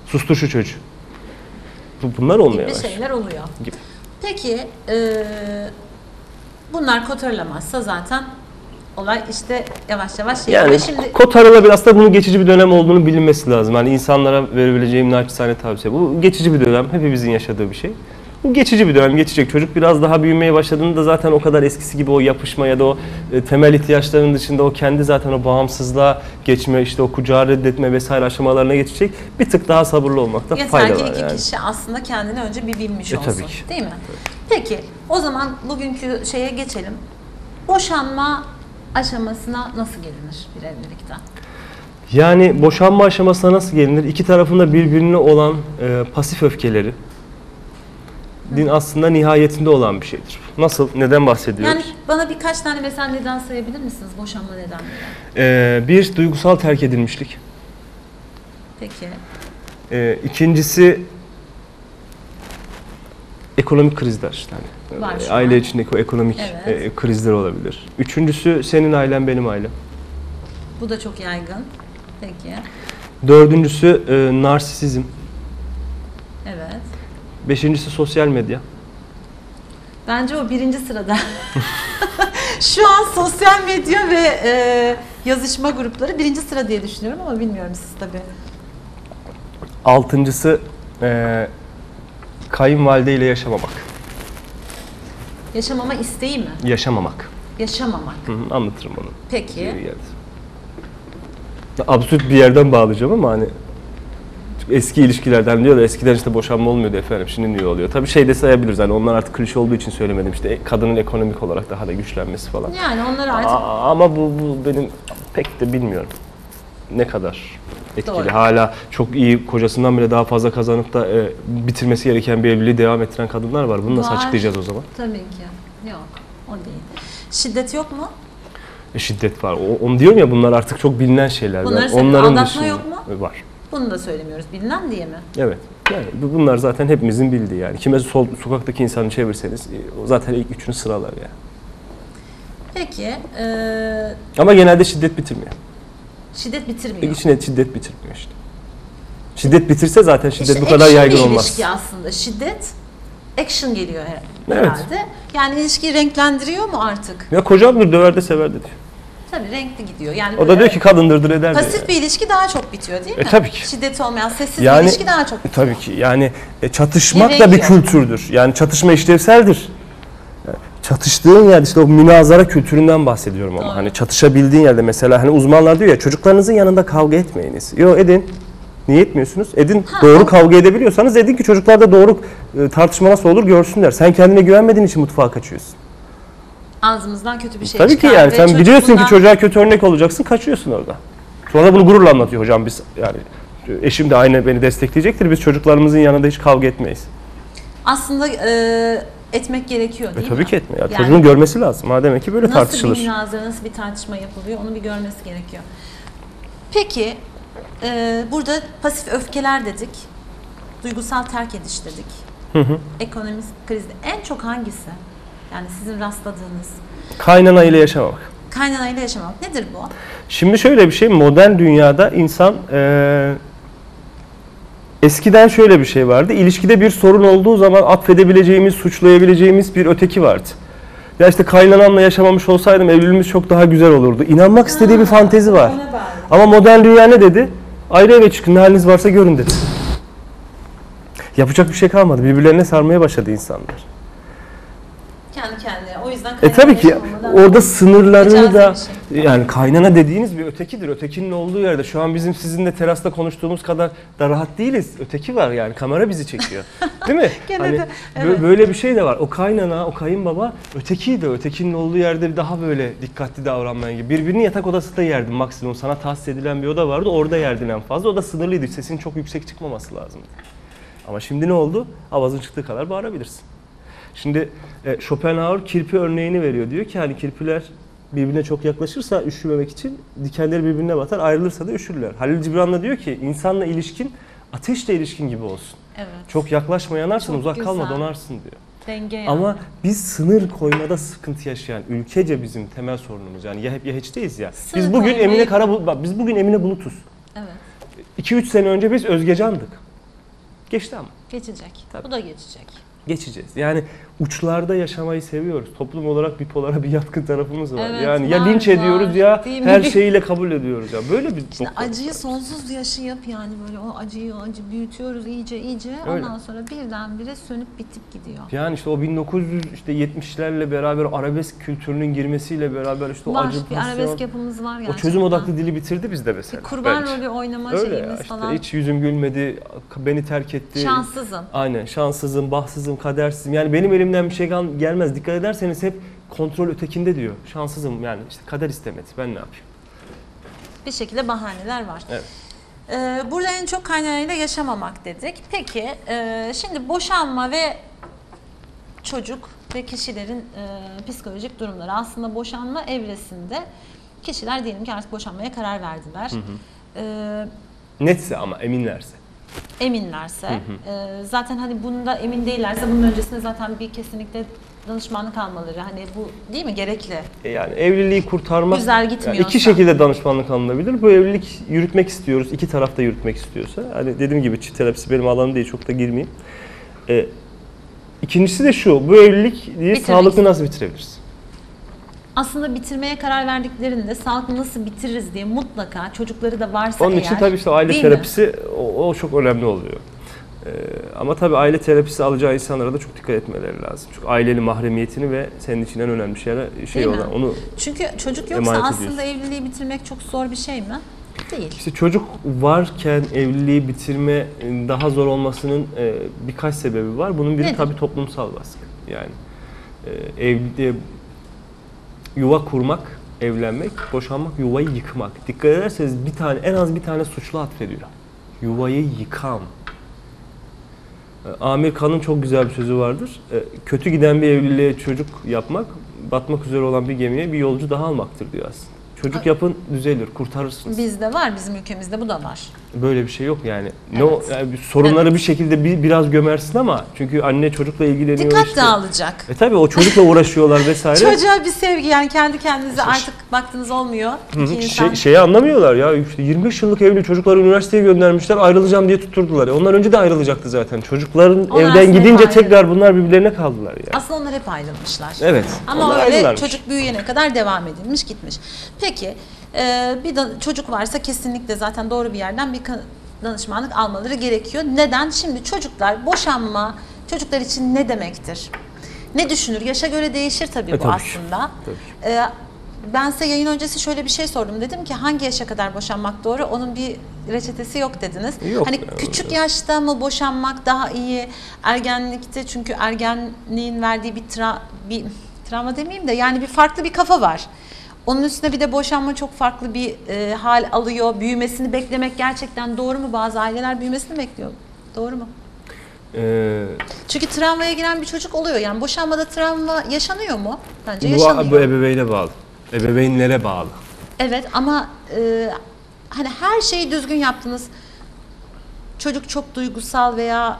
Speaker 2: Sustur şu çocuğu. Bu- Bunlar olmaya
Speaker 1: gibi şeyler oluyor.
Speaker 2: Gibi.
Speaker 1: Peki eee, bunlar kotarılamazsa zaten olay işte yavaş yavaş şey
Speaker 2: Yani
Speaker 1: oluyor. Şimdi
Speaker 2: kotarılabilir. Aslında bunun geçici bir dönem olduğunu bilinmesi lazım. Hani insanlara verebileceğim naçizane tavsiye. Bu geçici bir dönem. Hepimizin yaşadığı bir şey. Bu geçici bir dönem geçecek. Çocuk biraz daha büyümeye başladığında zaten o kadar eskisi gibi o yapışma ya da o e, temel ihtiyaçlarının dışında o kendi zaten o bağımsızlığa geçme, işte o kucağı reddetme vesaire aşamalarına geçecek. Bir tık daha sabırlı olmakta
Speaker 1: yeter
Speaker 2: fayda
Speaker 1: ki
Speaker 2: var
Speaker 1: iki
Speaker 2: yani.
Speaker 1: kişi aslında kendini önce bir bilmiş
Speaker 2: E,
Speaker 1: olsun.
Speaker 2: tabii ki.
Speaker 1: Değil mi? Peki o zaman bugünkü şeye geçelim. Boşanma aşamasına nasıl gelinir bir evlilikte?
Speaker 2: Yani boşanma aşamasına nasıl gelinir? İki tarafında birbirine olan e, pasif öfkeleri din aslında nihayetinde olan bir şeydir. Nasıl? Neden bahsediyoruz?
Speaker 1: Yani bana birkaç tane mesela neden sayabilir misiniz boşanma nedenleri?
Speaker 2: Ee, bir duygusal terk edilmişlik.
Speaker 1: Peki.
Speaker 2: Ee, ikincisi ekonomik krizler işte hani.
Speaker 1: Var
Speaker 2: Ee,
Speaker 1: şu
Speaker 2: aile
Speaker 1: an.
Speaker 2: içindeki o ekonomik
Speaker 1: Evet.
Speaker 2: e, krizler olabilir. Üçüncüsü senin ailen benim ailem.
Speaker 1: Bu da çok yaygın. Peki.
Speaker 2: Dördüncüsü e, narsisizm. Beşincisi sosyal medya.
Speaker 1: Bence o birinci sırada. Şu an sosyal medya ve e, yazışma grupları birinci sıra diye düşünüyorum ama bilmiyorum siz tabii.
Speaker 2: Altıncısı e, kayınvalide ile yaşamamak.
Speaker 1: Yaşamama isteği mi?
Speaker 2: Yaşamamak.
Speaker 1: Yaşamamak.
Speaker 2: Hı hı, anlatırım onu.
Speaker 1: Peki.
Speaker 2: Absürt bir yerden bağlayacağım ama hani eski ilişkilerden diyor da eskiden işte boşanma olmuyordu efendim şimdi niye oluyor? Tabii şey de sayabiliriz hani onlar artık klişe olduğu için söylemedim işte kadının ekonomik olarak daha da güçlenmesi falan.
Speaker 1: Yani onlar artık
Speaker 2: Aa, ama bu, bu benim pek de bilmiyorum ne kadar etkili.
Speaker 1: Doğru.
Speaker 2: Hala çok iyi kocasından bile daha fazla kazanıp da e, bitirmesi gereken bir evliliği devam ettiren kadınlar var. Bunu nasıl
Speaker 1: Var.
Speaker 2: açıklayacağız o zaman?
Speaker 1: tabii ki. Yok. O değil. Şiddet yok mu?
Speaker 2: E, şiddet var. O, onu diyorum ya bunlar artık çok bilinen şeyler.
Speaker 1: Bunları
Speaker 2: Ben
Speaker 1: senin aldatma yok mu?
Speaker 2: E, Var.
Speaker 1: Bunu da söylemiyoruz. Bilinen diye mi?
Speaker 2: Evet. Yani bu- bunlar zaten hepimizin bildiği yani. Kime sol, sokaktaki insanı çevirseniz e, o zaten ilk üçünü sıralar yani.
Speaker 1: Peki. e,
Speaker 2: Ama genelde şiddet bitirmiyor.
Speaker 1: şiddet bitirmiyor.
Speaker 2: İçine şiddet bitirmiyor işte. Şiddet bitirse zaten şiddet
Speaker 1: İşte
Speaker 2: bu kadar yaygın olmaz.
Speaker 1: ilişki aslında. Şiddet action geliyor her-
Speaker 2: Evet.
Speaker 1: herhalde. Yani ilişkiyi renklendiriyor mu artık?
Speaker 2: Ya kocamdır döver de sever de diyor.
Speaker 1: Tabii renkli gidiyor. Yani
Speaker 2: O da
Speaker 1: böyle
Speaker 2: diyor ki kadındırdır eder diyor.
Speaker 1: pasif bir ilişki daha çok bitiyor değil mi?
Speaker 2: E, tabii ki.
Speaker 1: Şiddet olmayan sessiz bir ilişki daha çok
Speaker 2: E, tabii ki yani e, çatışmak
Speaker 1: Bir
Speaker 2: da bir
Speaker 1: yok.
Speaker 2: kültürdür. Yani çatışma işlevseldir. Yani Çatıştığın yer işte o münazara kültüründen bahsediyorum ama
Speaker 1: Doğru.
Speaker 2: hani çatışabildiğin yerde mesela hani uzmanlar diyor ya çocuklarınızın yanında kavga etmeyiniz. Yok edin. Niye etmiyorsunuz? Edin. doğru kavga edebiliyorsanız edin ki çocuklar da doğru e, tartışma nasıl olur görsünler. Sen kendine güvenmediğin için mutfağa kaçıyorsun.
Speaker 1: Ağzımızdan kötü bir şey
Speaker 2: Tabii ki
Speaker 1: çıkar
Speaker 2: yani
Speaker 1: ve
Speaker 2: sen
Speaker 1: çocuk
Speaker 2: biliyorsun ki
Speaker 1: bundan-
Speaker 2: çocuğa kötü örnek olacaksın kaçıyorsun orada. Sonra da bunu gururla anlatıyor hocam biz yani eşim de aynı beni destekleyecektir. Biz çocuklarımızın yanında hiç kavga etmeyiz.
Speaker 1: Aslında e, etmek gerekiyor
Speaker 2: E
Speaker 1: değil
Speaker 2: tabii
Speaker 1: mi?
Speaker 2: ki etme. Ya.
Speaker 1: Yani
Speaker 2: Çocuğun görmesi lazım. Ha demek ki böyle
Speaker 1: nasıl
Speaker 2: tartışılır.
Speaker 1: bir münazara, nasıl bir tartışma yapılıyor onu bir görmesi gerekiyor. Peki e, burada pasif öfkeler dedik, duygusal terk ediş dedik,
Speaker 2: Hı hı.
Speaker 1: ekonomik krizde en çok hangisi? Yani sizin rastladığınız
Speaker 2: Kaynana ile yaşamak.
Speaker 1: kaynanayla yaşamak nedir bu?
Speaker 2: Şimdi şöyle bir şey, modern dünyada insan eee, eskiden şöyle bir şey vardı. İlişkide bir sorun olduğu zaman atfedebileceğimiz, suçlayabileceğimiz bir öteki vardı. Ya işte kaynanamla yaşamamış olsaydım evliliğimiz çok daha güzel olurdu. İnanmak istediği bir fantezi var. Ama modern dünya ne dedi? Ayrı eve çıkın, ne haliniz varsa görün dedi. Yapacak bir şey kalmadı. Birbirlerine sarmaya başladı insanlar.
Speaker 1: Kendi kendine. O yüzden
Speaker 2: E tabii ki orada sınırlarını da
Speaker 1: bir
Speaker 2: yani kaynana dediğiniz bir ötekidir. Ötekinin olduğu yerde şu an bizim sizinle terasta konuştuğumuz kadar da rahat değiliz. Öteki var yani kamera bizi çekiyor. Değil mi? Hani
Speaker 1: de, evet.
Speaker 2: böyle bir şey de var. O kaynana, o kayınbaba ötekiydi. Ötekinin olduğu yerde daha böyle dikkatli davranmaya gibi. Birbirini yatak odasında yerdin maksimum. Sana tahsis edilen bir oda vardı. Orada yerdin en fazla. O da sınırlıydı. Sesin çok yüksek çıkmaması lazımdı. Ama şimdi ne oldu? Avazın çıktığı kadar bağırabilirsin. Şimdi e, Schopenhauer kirpi örneğini veriyor. Diyor ki hani kirpiler birbirine çok yaklaşırsa üşümemek için dikenleri birbirine batar, ayrılırsa da üşürler. Halil Cibran da diyor ki insanla ilişkin ateşle ilişkin gibi olsun.
Speaker 1: Evet.
Speaker 2: Çok yaklaşma yanarsın,
Speaker 1: Çok
Speaker 2: uzak kalma
Speaker 1: güzel.
Speaker 2: donarsın diyor.
Speaker 1: Denge yani.
Speaker 2: Ama biz sınır koymada sıkıntı yaşayan ülkece bizim temel sorunumuz. Yani ya hep ya hiçteyiz ya.
Speaker 1: Sınır
Speaker 2: Biz bugün
Speaker 1: koymayı-
Speaker 2: Emine Kara biz bugün Emine Bulut'uz.
Speaker 1: Evet.
Speaker 2: 2-3 sene önce biz Özgecan'dık. Geçti ama.
Speaker 1: Geçecek.
Speaker 2: Tabii.
Speaker 1: Bu da geçecek.
Speaker 2: geçeceğiz. Yani uçlarda yaşamayı seviyoruz. Toplum olarak bipolara bir yatkın tarafımız var.
Speaker 1: Evet,
Speaker 2: yani ya
Speaker 1: var,
Speaker 2: linç
Speaker 1: var.
Speaker 2: ediyoruz ya her şeyiyle kabul ediyoruz ya. Böyle bir
Speaker 1: İşte acıyı sonsuz yaşayıp yani böyle o acıyı o acı büyütüyoruz iyice iyice.
Speaker 2: Öyle.
Speaker 1: Ondan sonra birdenbire sönüp bitip gidiyor.
Speaker 2: Yani işte o 1900 işte 70'lerle beraber arabesk kültürünün girmesiyle beraber işte o
Speaker 1: var
Speaker 2: acı
Speaker 1: bir arabesk
Speaker 2: pasyon,
Speaker 1: yapımız var
Speaker 2: o
Speaker 1: gerçekten.
Speaker 2: çözüm odaklı dili bitirdi bizde mesela.
Speaker 1: Bir kurban
Speaker 2: bence.
Speaker 1: rolü oynama
Speaker 2: Öyle
Speaker 1: şeyimiz
Speaker 2: ya işte
Speaker 1: falan.
Speaker 2: hiç yüzüm gülmedi, beni terk etti.
Speaker 1: Şanssızım.
Speaker 2: Aynen şanssızım, bahtsızım, kadersizim. Yani benim elimden bir şey gel- gelmez. Dikkat ederseniz hep kontrol ötekinde diyor. Şanssızım yani işte kader istemedi. Ben ne yapayım?
Speaker 1: Bir şekilde bahaneler var.
Speaker 2: Evet.
Speaker 1: Ee, burada en çok kaynanayla yaşamamak dedik. Peki e, şimdi boşanma ve çocuk ve kişilerin e, psikolojik durumları aslında boşanma evresinde kişiler diyelim ki artık boşanmaya karar verdiler. Ee,
Speaker 2: Netse ama eminlerse.
Speaker 1: Eminlerse e, zaten hani bunda emin değillerse bunun öncesinde zaten bir kesinlikle danışmanlık almaları hani bu değil mi gerekli?
Speaker 2: E Yani evliliği kurtarmak
Speaker 1: Güzel
Speaker 2: yani
Speaker 1: gitmiyorsa.
Speaker 2: iki şekilde danışmanlık alınabilir. Bu evlilik yürütmek istiyoruz. iki taraf da yürütmek istiyorsa. Hani dediğim gibi çift terapisi benim alanım değil. Çok da girmeyeyim. E, ikincisi de şu. Bu evlilik
Speaker 1: Bitirmek
Speaker 2: sağlıklı nasıl bitirebiliriz?
Speaker 1: Aslında bitirmeye karar verdiklerinde sağlıklı nasıl bitiririz diye mutlaka çocukları da varsa
Speaker 2: Onun
Speaker 1: eğer.
Speaker 2: için tabii işte aile
Speaker 1: mi?
Speaker 2: terapisi o, o çok önemli oluyor. Ee, ama tabii aile terapisi alacağı insanlara da çok dikkat etmeleri lazım. Çünkü ailenin mahremiyetini ve senin için en önemli şeyler şey
Speaker 1: Değil mi?
Speaker 2: olan onu
Speaker 1: Çünkü çocuk yoksa aslında evliliği bitirmek çok zor bir şey mi? Değil.
Speaker 2: işte çocuk varken evliliği bitirme e, daha zor olmasının e, birkaç sebebi var. Bunun biri
Speaker 1: Nedir?
Speaker 2: tabii toplumsal baskı. Yani e, evliliğe yuva kurmak, evlenmek, boşanmak, yuvayı yıkmak. Dikkat ederseniz bir tane en az bir tane suçlu atfediyor. Yuvayı yıkan. E, Amir Khan'ın çok güzel bir sözü vardır. E, Kötü giden bir evliliğe çocuk yapmak, batmak üzere olan bir gemiye bir yolcu daha almaktır diyor aslında. Çocuk yapın düzelir, kurtarırsınız.
Speaker 1: Bizde var, bizim ülkemizde bu da var.
Speaker 2: Böyle bir şey yok yani. Ne o,
Speaker 1: Evet.
Speaker 2: yani bir sorunları
Speaker 1: Evet.
Speaker 2: bir şekilde bir, biraz gömersin ama çünkü anne çocukla ilgileniyor
Speaker 1: Dikkat
Speaker 2: işte.
Speaker 1: dağılacak.
Speaker 2: E tabii o çocukla uğraşıyorlar vesaire.
Speaker 1: Çocuğa bir sevgi yani kendi kendinize artık baktınız olmuyor.
Speaker 2: Hı hı.
Speaker 1: İki insan.
Speaker 2: Şey, şeyi anlamıyorlar ya işte 25 yıllık evli çocukları üniversiteye göndermişler ayrılacağım diye tutturdular. E onlar önce de ayrılacaktı zaten. Çocukların
Speaker 1: Onlar
Speaker 2: evden
Speaker 1: aslında
Speaker 2: gidince tekrar bunlar birbirlerine kaldılar yani.
Speaker 1: Aslında onlar hep ayrılmışlar.
Speaker 2: Evet.
Speaker 1: Ama
Speaker 2: onlar
Speaker 1: öyle
Speaker 2: ayrılarmış.
Speaker 1: çocuk büyüyene kadar devam edilmiş gitmiş. Peki bir da, çocuk varsa kesinlikle zaten doğru bir yerden bir danışmanlık almaları gerekiyor. Neden? Şimdi çocuklar boşanma çocuklar için ne demektir? Ne düşünür? Yaşa göre değişir tabii
Speaker 2: E,
Speaker 1: bu
Speaker 2: tabii
Speaker 1: aslında.
Speaker 2: Tabii
Speaker 1: E, ben size yayın öncesi şöyle bir şey sordum. Dedim ki hangi yaşa kadar boşanmak doğru? Onun bir reçetesi yok dediniz.
Speaker 2: Yok
Speaker 1: hani
Speaker 2: yani.
Speaker 1: küçük yaşta mı boşanmak daha iyi? Ergenlikte çünkü ergenliğin verdiği bir, tra bir travma demeyeyim de yani bir farklı bir kafa var. Onun üstüne bir de boşanma çok farklı bir e, hal alıyor. Büyümesini beklemek gerçekten doğru mu? Bazı aileler büyümesini bekliyor. Doğru mu?
Speaker 2: Ee,
Speaker 1: Çünkü travmaya giren bir çocuk oluyor. Yani boşanmada travma yaşanıyor mu? Bence
Speaker 2: bu,
Speaker 1: yaşanıyor.
Speaker 2: bu ebeveyne bağlı. Ebeveynlere bağlı.
Speaker 1: Evet ama e, hani her şeyi düzgün yaptınız. Çocuk çok duygusal veya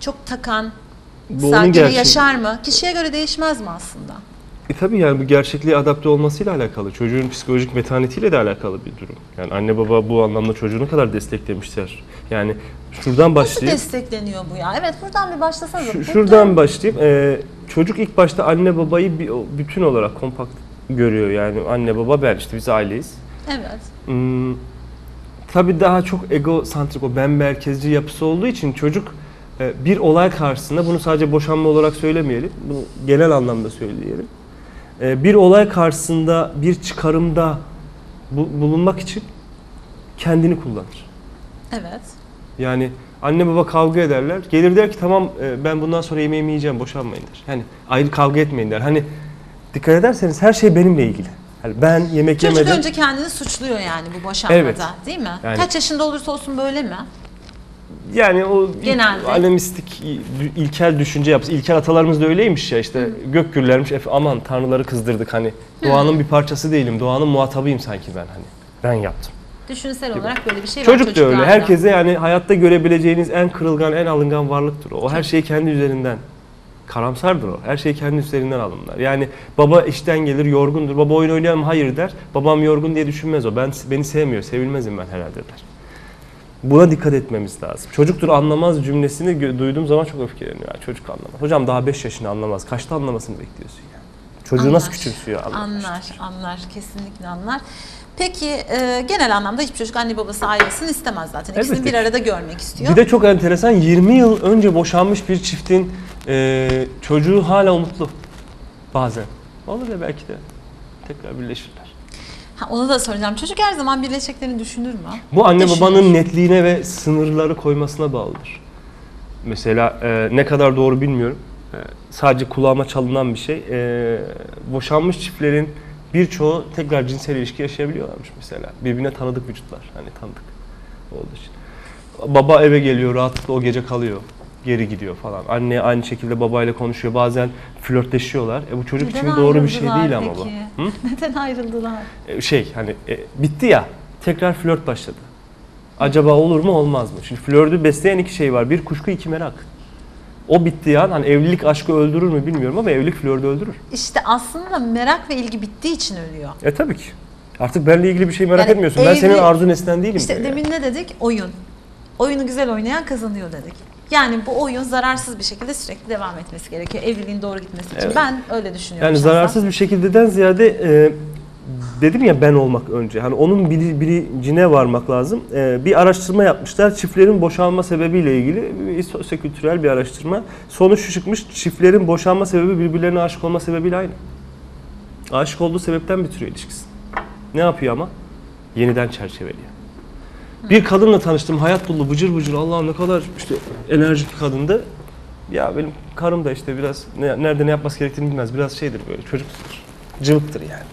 Speaker 1: çok takan,
Speaker 2: Bu
Speaker 1: sakin yaşar mı? Kişiye göre değişmez mi aslında?
Speaker 2: E tabii yani bu gerçekliğe adapte olmasıyla alakalı. Çocuğun psikolojik metanetiyle de alakalı bir durum. Yani anne baba bu anlamda çocuğunu kadar desteklemişler. Yani şuradan
Speaker 1: Nasıl
Speaker 2: başlayayım.
Speaker 1: destekleniyor bu ya? Evet buradan bir başlasanız.
Speaker 2: Şu- şuradan başlayayım. Ee, çocuk ilk başta anne babayı bir bütün olarak kompakt görüyor. Yani anne baba ben işte biz aileyiz.
Speaker 1: Evet.
Speaker 2: Hmm, tabii daha çok egosantrik o ben merkezci yapısı olduğu için çocuk e, bir olay karşısında bunu sadece boşanma olarak söylemeyelim. Bunu genel anlamda söyleyelim. E, Bir olay karşısında bir çıkarımda bu- bulunmak için kendini kullanır.
Speaker 1: Evet.
Speaker 2: Yani anne baba kavga ederler. Gelir der ki tamam e, ben bundan sonra yemeğimi yiyeceğim boşanmayın der. Yani ayrı kavga etmeyin der. Hani dikkat ederseniz her şey benimle ilgili. Hani ben yemek
Speaker 1: Çocuk
Speaker 2: yemeden
Speaker 1: önce kendini suçluyor yani bu boşanmada
Speaker 2: Evet.
Speaker 1: değil mi?
Speaker 2: Yani-
Speaker 1: Kaç yaşında olursa olsun böyle mi?
Speaker 2: Yani o
Speaker 1: Genelde.
Speaker 2: alemistik il- ilkel düşünce yapısı. İlkel atalarımız da öyleymiş ya işte gök gürlermiş. Aman tanrıları kızdırdık hani. Doğanın bir parçası değilim. Doğanın muhatabıyım sanki ben hani. Ben yaptım.
Speaker 1: Düşünsel olarak böyle bir şey var
Speaker 2: Çocuk da öyle. Herkese yani hayatta görebileceğiniz en kırılgan, en alıngan varlıktır o. O her şeyi kendi üzerinden karamsardır o. Her şeyi kendi üzerinden alımlar. Yani baba işten gelir yorgundur. Baba oyun oynayan mı? Hayır der. Babam yorgun diye düşünmez o. Ben beni sevmiyor. Sevilmezim ben herhalde der. Buna dikkat etmemiz lazım. Çocuktur anlamaz cümlesini duyduğum zaman çok öfkeleniyor. Yani çocuk anlamaz. Hocam daha 5 yaşında anlamaz. Kaçta anlamasını bekliyorsun yani? Çocuğu nasıl
Speaker 1: Anlar.
Speaker 2: küçümsüyor Allah
Speaker 1: Anlar, anlar. Kesinlikle anlar. Peki e, genel anlamda hiçbir çocuk anne babası ayrılsın istemez zaten. İkisini
Speaker 2: Elbette
Speaker 1: bir arada görmek istiyor.
Speaker 2: Bir de çok enteresan 20 yıl önce boşanmış bir çiftin e, çocuğu hala umutlu. Bazen. Olur ya belki de tekrar birleşirler.
Speaker 1: Ha, onu da soracağım. Çocuk her zaman birleşeceklerini düşünür mü?
Speaker 2: Bu anne
Speaker 1: Düşünür.
Speaker 2: babanın netliğine ve sınırları koymasına bağlıdır. Mesela e, ne kadar doğru bilmiyorum. E, sadece kulağıma çalınan bir şey. E, boşanmış çiftlerin birçoğu tekrar cinsel ilişki yaşayabiliyorlarmış mesela. Birbirine tanıdık vücutlar. Hani tanıdık olduğu için. Baba eve geliyor rahatlıkla o gece kalıyor. Geri gidiyor falan. Anne aynı şekilde babayla konuşuyor. Bazen flörtleşiyorlar. E bu çocuk için doğru bir şey değil ama bu.
Speaker 1: peki?
Speaker 2: Hı?
Speaker 1: Neden ayrıldılar?
Speaker 2: E, şey hani e, bitti ya tekrar flört başladı. Acaba olur mu olmaz mı? Şimdi flörtü besleyen iki şey var. Bir kuşku iki merak. O bittiği an hani evlilik aşkı öldürür mü bilmiyorum ama evlilik flörtü öldürür.
Speaker 1: İşte aslında merak ve ilgi bittiği için ölüyor.
Speaker 2: E tabii ki. Artık benimle ilgili bir şey merak
Speaker 1: Yani
Speaker 2: etmiyorsun. Ben senin
Speaker 1: evli-
Speaker 2: arzu nesnen değilim.
Speaker 1: İşte
Speaker 2: diyor yani.
Speaker 1: demin ne dedik? Oyun. Oyunu güzel oynayan kazanıyor dedik. Yani bu oyun zararsız bir şekilde sürekli devam etmesi gerekiyor. Evliliğin doğru gitmesi için.
Speaker 2: Evet.
Speaker 1: Ben öyle düşünüyorum.
Speaker 2: Yani
Speaker 1: şahsen.
Speaker 2: zararsız bir şekildeden ziyade e, dedim ya ben olmak önce. Hani onun bili- bilincine varmak lazım. E, bir araştırma yapmışlar. Çiftlerin boşanma sebebiyle ilgili bir sosyokültürel bir araştırma. Sonuç şu çıkmış. Çiftlerin boşanma sebebi birbirlerine aşık olma sebebiyle aynı. Aşık olduğu sebepten bitiriyor ilişkisini. Ne yapıyor ama? Yeniden çerçeveliyor. Bir kadınla tanıştım. Hayat dolu, bıcır bıcır. Allah'ım ne kadar işte enerjik bir kadındı. Ya benim karım da işte biraz ne, nerede ne yapması gerektiğini bilmez. Biraz şeydir böyle çocuktur. Cıvıktır yani.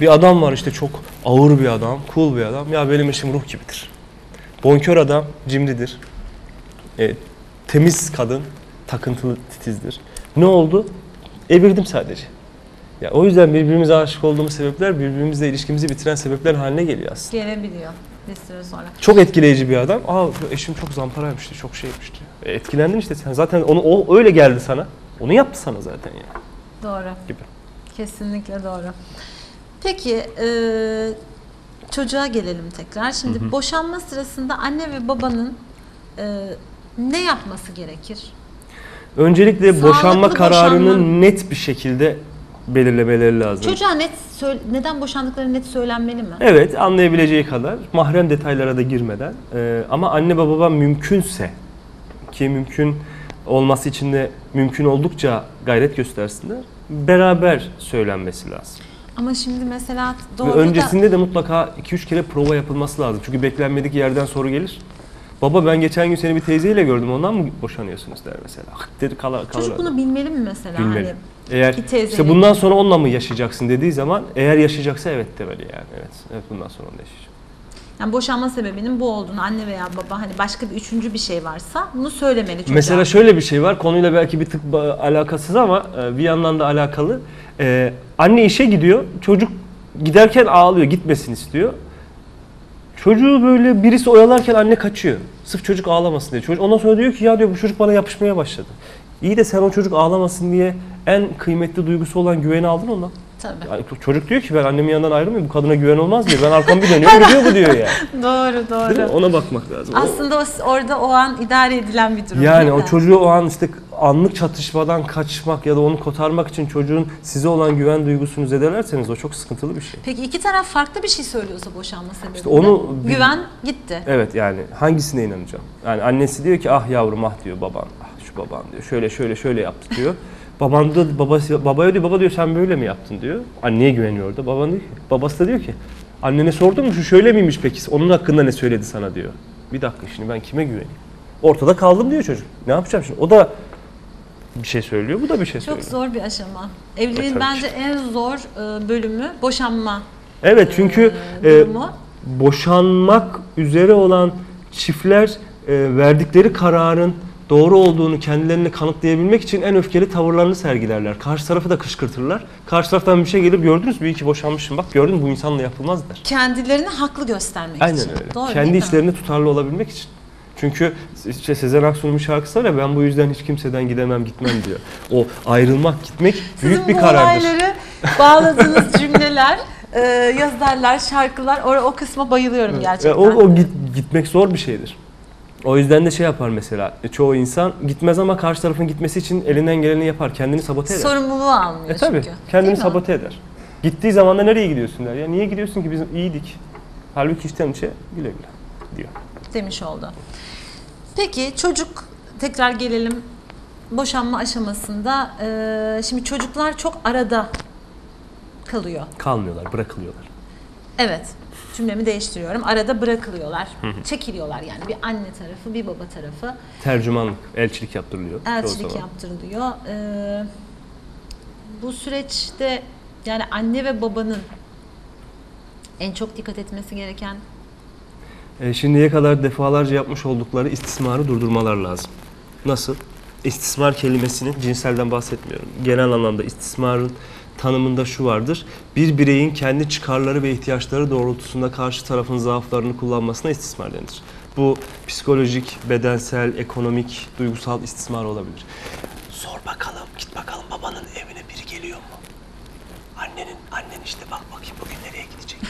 Speaker 2: Bir adam var işte çok ağır bir adam, cool bir adam. Ya benim eşim ruh gibidir. Bonkör adam, cimridir. E, temiz kadın, takıntılı titizdir. Ne oldu? Evirdim sadece. Ya o yüzden birbirimize aşık olduğumuz sebepler birbirimizle ilişkimizi bitiren sebepler haline geliyor aslında.
Speaker 1: Gelebiliyor bir süre sonra.
Speaker 2: Çok etkileyici bir adam. Aa eşim çok zamparaymıştı, çok şeymişti. E, etkilendin işte sen. Zaten onu o öyle geldi sana. Onu yaptı sana zaten yani.
Speaker 1: Doğru.
Speaker 2: Gibi.
Speaker 1: Kesinlikle doğru. Peki e, çocuğa gelelim tekrar. Şimdi boşanma sırasında anne ve babanın e, ne yapması gerekir?
Speaker 2: Öncelikle
Speaker 1: Sağlıklı
Speaker 2: boşanma kararını
Speaker 1: boşanma.
Speaker 2: net bir şekilde belirlemeleri lazım.
Speaker 1: Çocuğa net neden boşandıkları net söylenmeli mi?
Speaker 2: Evet anlayabileceği kadar mahrem detaylara da girmeden e, ama anne ve baba mümkünse ki mümkün olması için de mümkün oldukça gayret göstersinler beraber söylenmesi lazım.
Speaker 1: Ama şimdi mesela
Speaker 2: Ve
Speaker 1: doğru da
Speaker 2: öncesinde de mutlaka 2-3 kere prova yapılması lazım. Çünkü beklenmedik yerden soru gelir. Baba ben geçen gün seni bir teyzeyle gördüm ondan mı boşanıyorsunuz der mesela. Hık dedi kalır kalır.
Speaker 1: Çocuk bunu bilmeli mi mesela?
Speaker 2: Bilmeli.
Speaker 1: Hani
Speaker 2: Eğer işte bundan sonra onunla mı yaşayacaksın dediği zaman eğer yaşayacaksa evet demeli yani. Evet. Evet bundan sonra onunla yaşayacak.
Speaker 1: yani boşanma sebebinin bu olduğunu anne veya baba hani başka bir üçüncü bir şey varsa bunu söylemeli çocuğa.
Speaker 2: Mesela şöyle bir şey var. Konuyla belki bir tık alakasız ama e, bir yandan da alakalı. E, anne işe gidiyor. Çocuk giderken ağlıyor. Gitmesin istiyor. Çocuğu böyle birisi oyalarken anne kaçıyor. Sırf çocuk ağlamasın diye. Çocuk ondan sonra diyor ki ya diyor bu çocuk bana yapışmaya başladı. İyi de sen o çocuk ağlamasın diye en kıymetli duygusu olan güveni aldın ondan.
Speaker 1: Tabii.
Speaker 2: Yani çocuk diyor ki ben annemin yanından ayrılmıyorum. Bu kadına güven olmaz diyor. Ben arkamı bir dönüyorum gidiyor bu diyor yani.
Speaker 1: Doğru doğru.
Speaker 2: Ona bakmak lazım.
Speaker 1: Aslında o, orada o an idare edilen bir durum.
Speaker 2: Yani o çocuğu o an işte anlık çatışmadan kaçmak ya da onu kotarmak için çocuğun size olan güven duygusunu zedelerseniz o çok sıkıntılı bir şey.
Speaker 1: Peki iki taraf farklı bir şey söylüyorsa boşanma sebebi.
Speaker 2: İşte onu
Speaker 1: güven gitti.
Speaker 2: Evet yani hangisine inanacağım? Yani annesi diyor ki ah yavrum ah diyor baban, ah şu baban diyor. Şöyle şöyle şöyle yaptı diyor. Baban da babası babaya diyor baba diyor sen böyle mi yaptın diyor. Anneye güveniyor orada. Baban diyor ki, babası da diyor ki annene sordun mu şu şöyle miymiş peki? Onun hakkında ne söyledi sana diyor. Bir dakika şimdi ben kime güveneyim? Ortada kaldım diyor çocuk. Ne yapacağım şimdi? O da bir şey söylüyor, bu da bir şey
Speaker 1: Çok
Speaker 2: söylüyor.
Speaker 1: zor bir aşama. Evliliğin
Speaker 2: E, tabii
Speaker 1: bence en zor e, bölümü boşanma
Speaker 2: Evet çünkü
Speaker 1: e,
Speaker 2: e,
Speaker 1: durumu.
Speaker 2: boşanmak üzere olan çiftler e, verdikleri kararın doğru olduğunu kendilerine kanıtlayabilmek için en öfkeli tavırlarını sergilerler. Karşı tarafı da kışkırtırlar. Karşı taraftan bir şey gelir gördünüz mü iyi ki boşanmışım bak gördün mü bu insanla yapılmaz der.
Speaker 1: Kendilerini haklı göstermek
Speaker 2: Aynen
Speaker 1: için.
Speaker 2: öyle.
Speaker 1: Doğru,
Speaker 2: Kendi
Speaker 1: mi?
Speaker 2: işlerinde tutarlı olabilmek için. Çünkü işte Sezen Aksu'nun bir şarkısı var ya ben bu yüzden hiç kimseden gidemem gitmem diyor. O ayrılmak gitmek büyük
Speaker 1: Sizin
Speaker 2: bir
Speaker 1: bu
Speaker 2: karardır.
Speaker 1: olayları bağladığınız cümleler, e, yazarlar, şarkılar o, o kısma bayılıyorum gerçekten.
Speaker 2: O, o git, gitmek zor bir şeydir. O yüzden de şey yapar mesela e, çoğu insan gitmez ama karşı tarafın gitmesi için elinden geleni yapar. Kendini sabote eder.
Speaker 1: Sorumluluğu almıyor
Speaker 2: E tabi
Speaker 1: çünkü.
Speaker 2: kendini
Speaker 1: Değil mi?
Speaker 2: sabote eder. Gittiği zaman da nereye gidiyorsun der. Ya niye gidiyorsun ki biz iyiydik. Halbuki içten içe güle güle diyor.
Speaker 1: demiş oldu. Peki çocuk tekrar gelelim boşanma aşamasında. e, şimdi çocuklar çok arada kalıyor.
Speaker 2: Kalmıyorlar, bırakılıyorlar.
Speaker 1: Evet. Cümlemi değiştiriyorum. Arada bırakılıyorlar. Çekiliyorlar yani. Bir anne tarafı, bir baba tarafı.
Speaker 2: Tercümanlık, elçilik yaptırılıyor.
Speaker 1: Elçilik yaptırılıyor. Ee, bu süreçte yani anne ve babanın en çok dikkat etmesi gereken
Speaker 2: E, şimdiye kadar defalarca yapmış oldukları istismarı durdurmalar lazım. Nasıl? İstismar kelimesinin cinselden bahsetmiyorum. Genel anlamda istismarın tanımında şu vardır. Bir bireyin kendi çıkarları ve ihtiyaçları doğrultusunda karşı tarafın zaaflarını kullanmasına istismar denir. Bu psikolojik, bedensel, ekonomik, duygusal istismar olabilir. Sor bakalım, git bakalım babanın evine biri geliyor mu? Annenin, annen işte bak bakayım bugün nereye gidecek?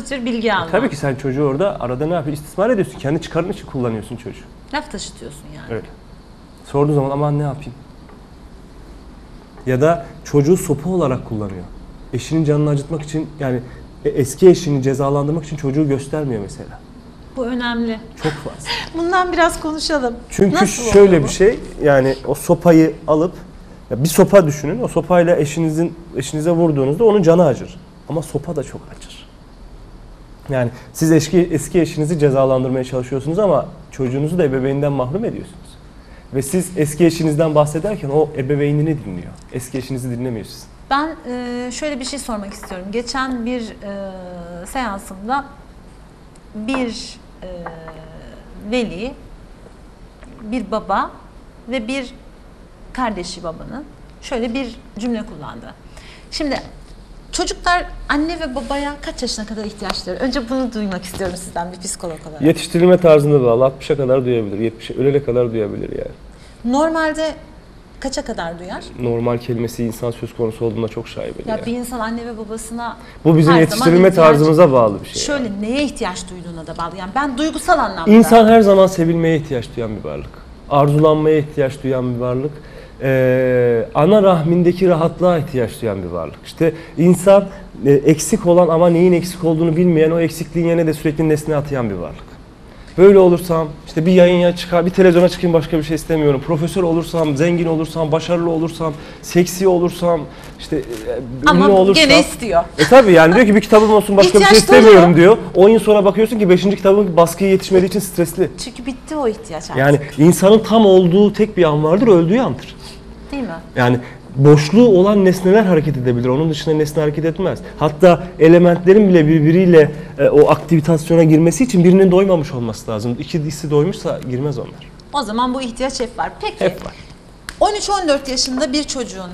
Speaker 1: Tür bilgi alma.
Speaker 2: Tabii ki sen çocuğu orada arada ne yapıyorsun? İstismar ediyorsun. Kendi çıkarın için kullanıyorsun çocuğu.
Speaker 1: Laf taşıtıyorsun yani.
Speaker 2: Öyle. Sorduğu zaman aman ne yapayım? Ya da çocuğu sopa olarak kullanıyor. Eşinin canını acıtmak için yani e, eski eşini cezalandırmak için çocuğu göstermiyor mesela.
Speaker 1: Bu önemli.
Speaker 2: Çok fazla.
Speaker 1: Bundan biraz konuşalım.
Speaker 2: Çünkü
Speaker 1: Nasıl
Speaker 2: şöyle bir şey yani o sopayı alıp ya bir sopa düşünün. O sopayla eşinizin eşinize vurduğunuzda onun canı acır. Ama sopa da çok acır. Yani siz eski eski eşinizi cezalandırmaya çalışıyorsunuz ama çocuğunuzu da ebeveyninden mahrum ediyorsunuz. Ve siz eski eşinizden bahsederken o ebeveynini dinliyor. Eski eşinizi dinlemiyor sizin.
Speaker 1: Ben e, şöyle bir şey sormak istiyorum. Geçen bir e, seansımda bir e, veli, bir baba ve bir kardeşi babanın şöyle bir cümle kullandı. Şimdi çocuklar anne ve babaya kaç yaşına kadar ihtiyaçları? Önce bunu duymak istiyorum sizden bir psikolog olarak.
Speaker 2: Yetiştirilme tarzında bağlı 60'a kadar duyabilir. 70'e ölene kadar duyabilir yani.
Speaker 1: Normalde kaça kadar duyar?
Speaker 2: Normal kelimesi insan söz konusu olduğunda çok şaibeli.
Speaker 1: Ya
Speaker 2: yani.
Speaker 1: bir insan anne ve babasına
Speaker 2: Bu bizim
Speaker 1: her
Speaker 2: yetiştirilme
Speaker 1: ihtiyaç-
Speaker 2: tarzımıza bağlı bir şey. yani.
Speaker 1: Şöyle neye ihtiyaç duyduğuna da bağlı. Yani ben duygusal anlamda.
Speaker 2: İnsan her zaman sevilmeye ihtiyaç duyan bir varlık. Arzulanmaya ihtiyaç duyan bir varlık. Ee, ana rahmindeki rahatlığa ihtiyaç duyan bir varlık. İşte insan e, eksik olan ama neyin eksik olduğunu bilmeyen o eksikliğin yerine de sürekli nesne atayan bir varlık. böyle olursam işte bir yayına çıkar, bir televizyona çıkayım başka bir şey istemiyorum. Profesör olursam, zengin olursam, başarılı olursam, seksi olursam, işte e, ünlü
Speaker 1: Ama
Speaker 2: olursam.
Speaker 1: gene istiyor.
Speaker 2: E tabi yani diyor ki bir kitabım olsun başka bir şey
Speaker 1: İhtiyaç dolu.
Speaker 2: istemiyorum diyor. 10 yıl sonra bakıyorsun ki 5. kitabın baskıya yetişmediği için stresli.
Speaker 1: Çünkü bitti o ihtiyaç artık.
Speaker 2: Yani insanın tam olduğu tek bir an vardır, öldüğü andır.
Speaker 1: Değil mi?
Speaker 2: Yani boşluğu olan nesneler hareket edebilir. Onun dışında nesne hareket etmez. Hatta elementlerin bile birbiriyle e, o aktivitasyona girmesi için birinin doymamış olması lazım. İkisi doymuşsa girmez onlar.
Speaker 1: O zaman bu ihtiyaç hep var. Peki
Speaker 2: Hep var.
Speaker 1: 13-14 yaşında bir çocuğun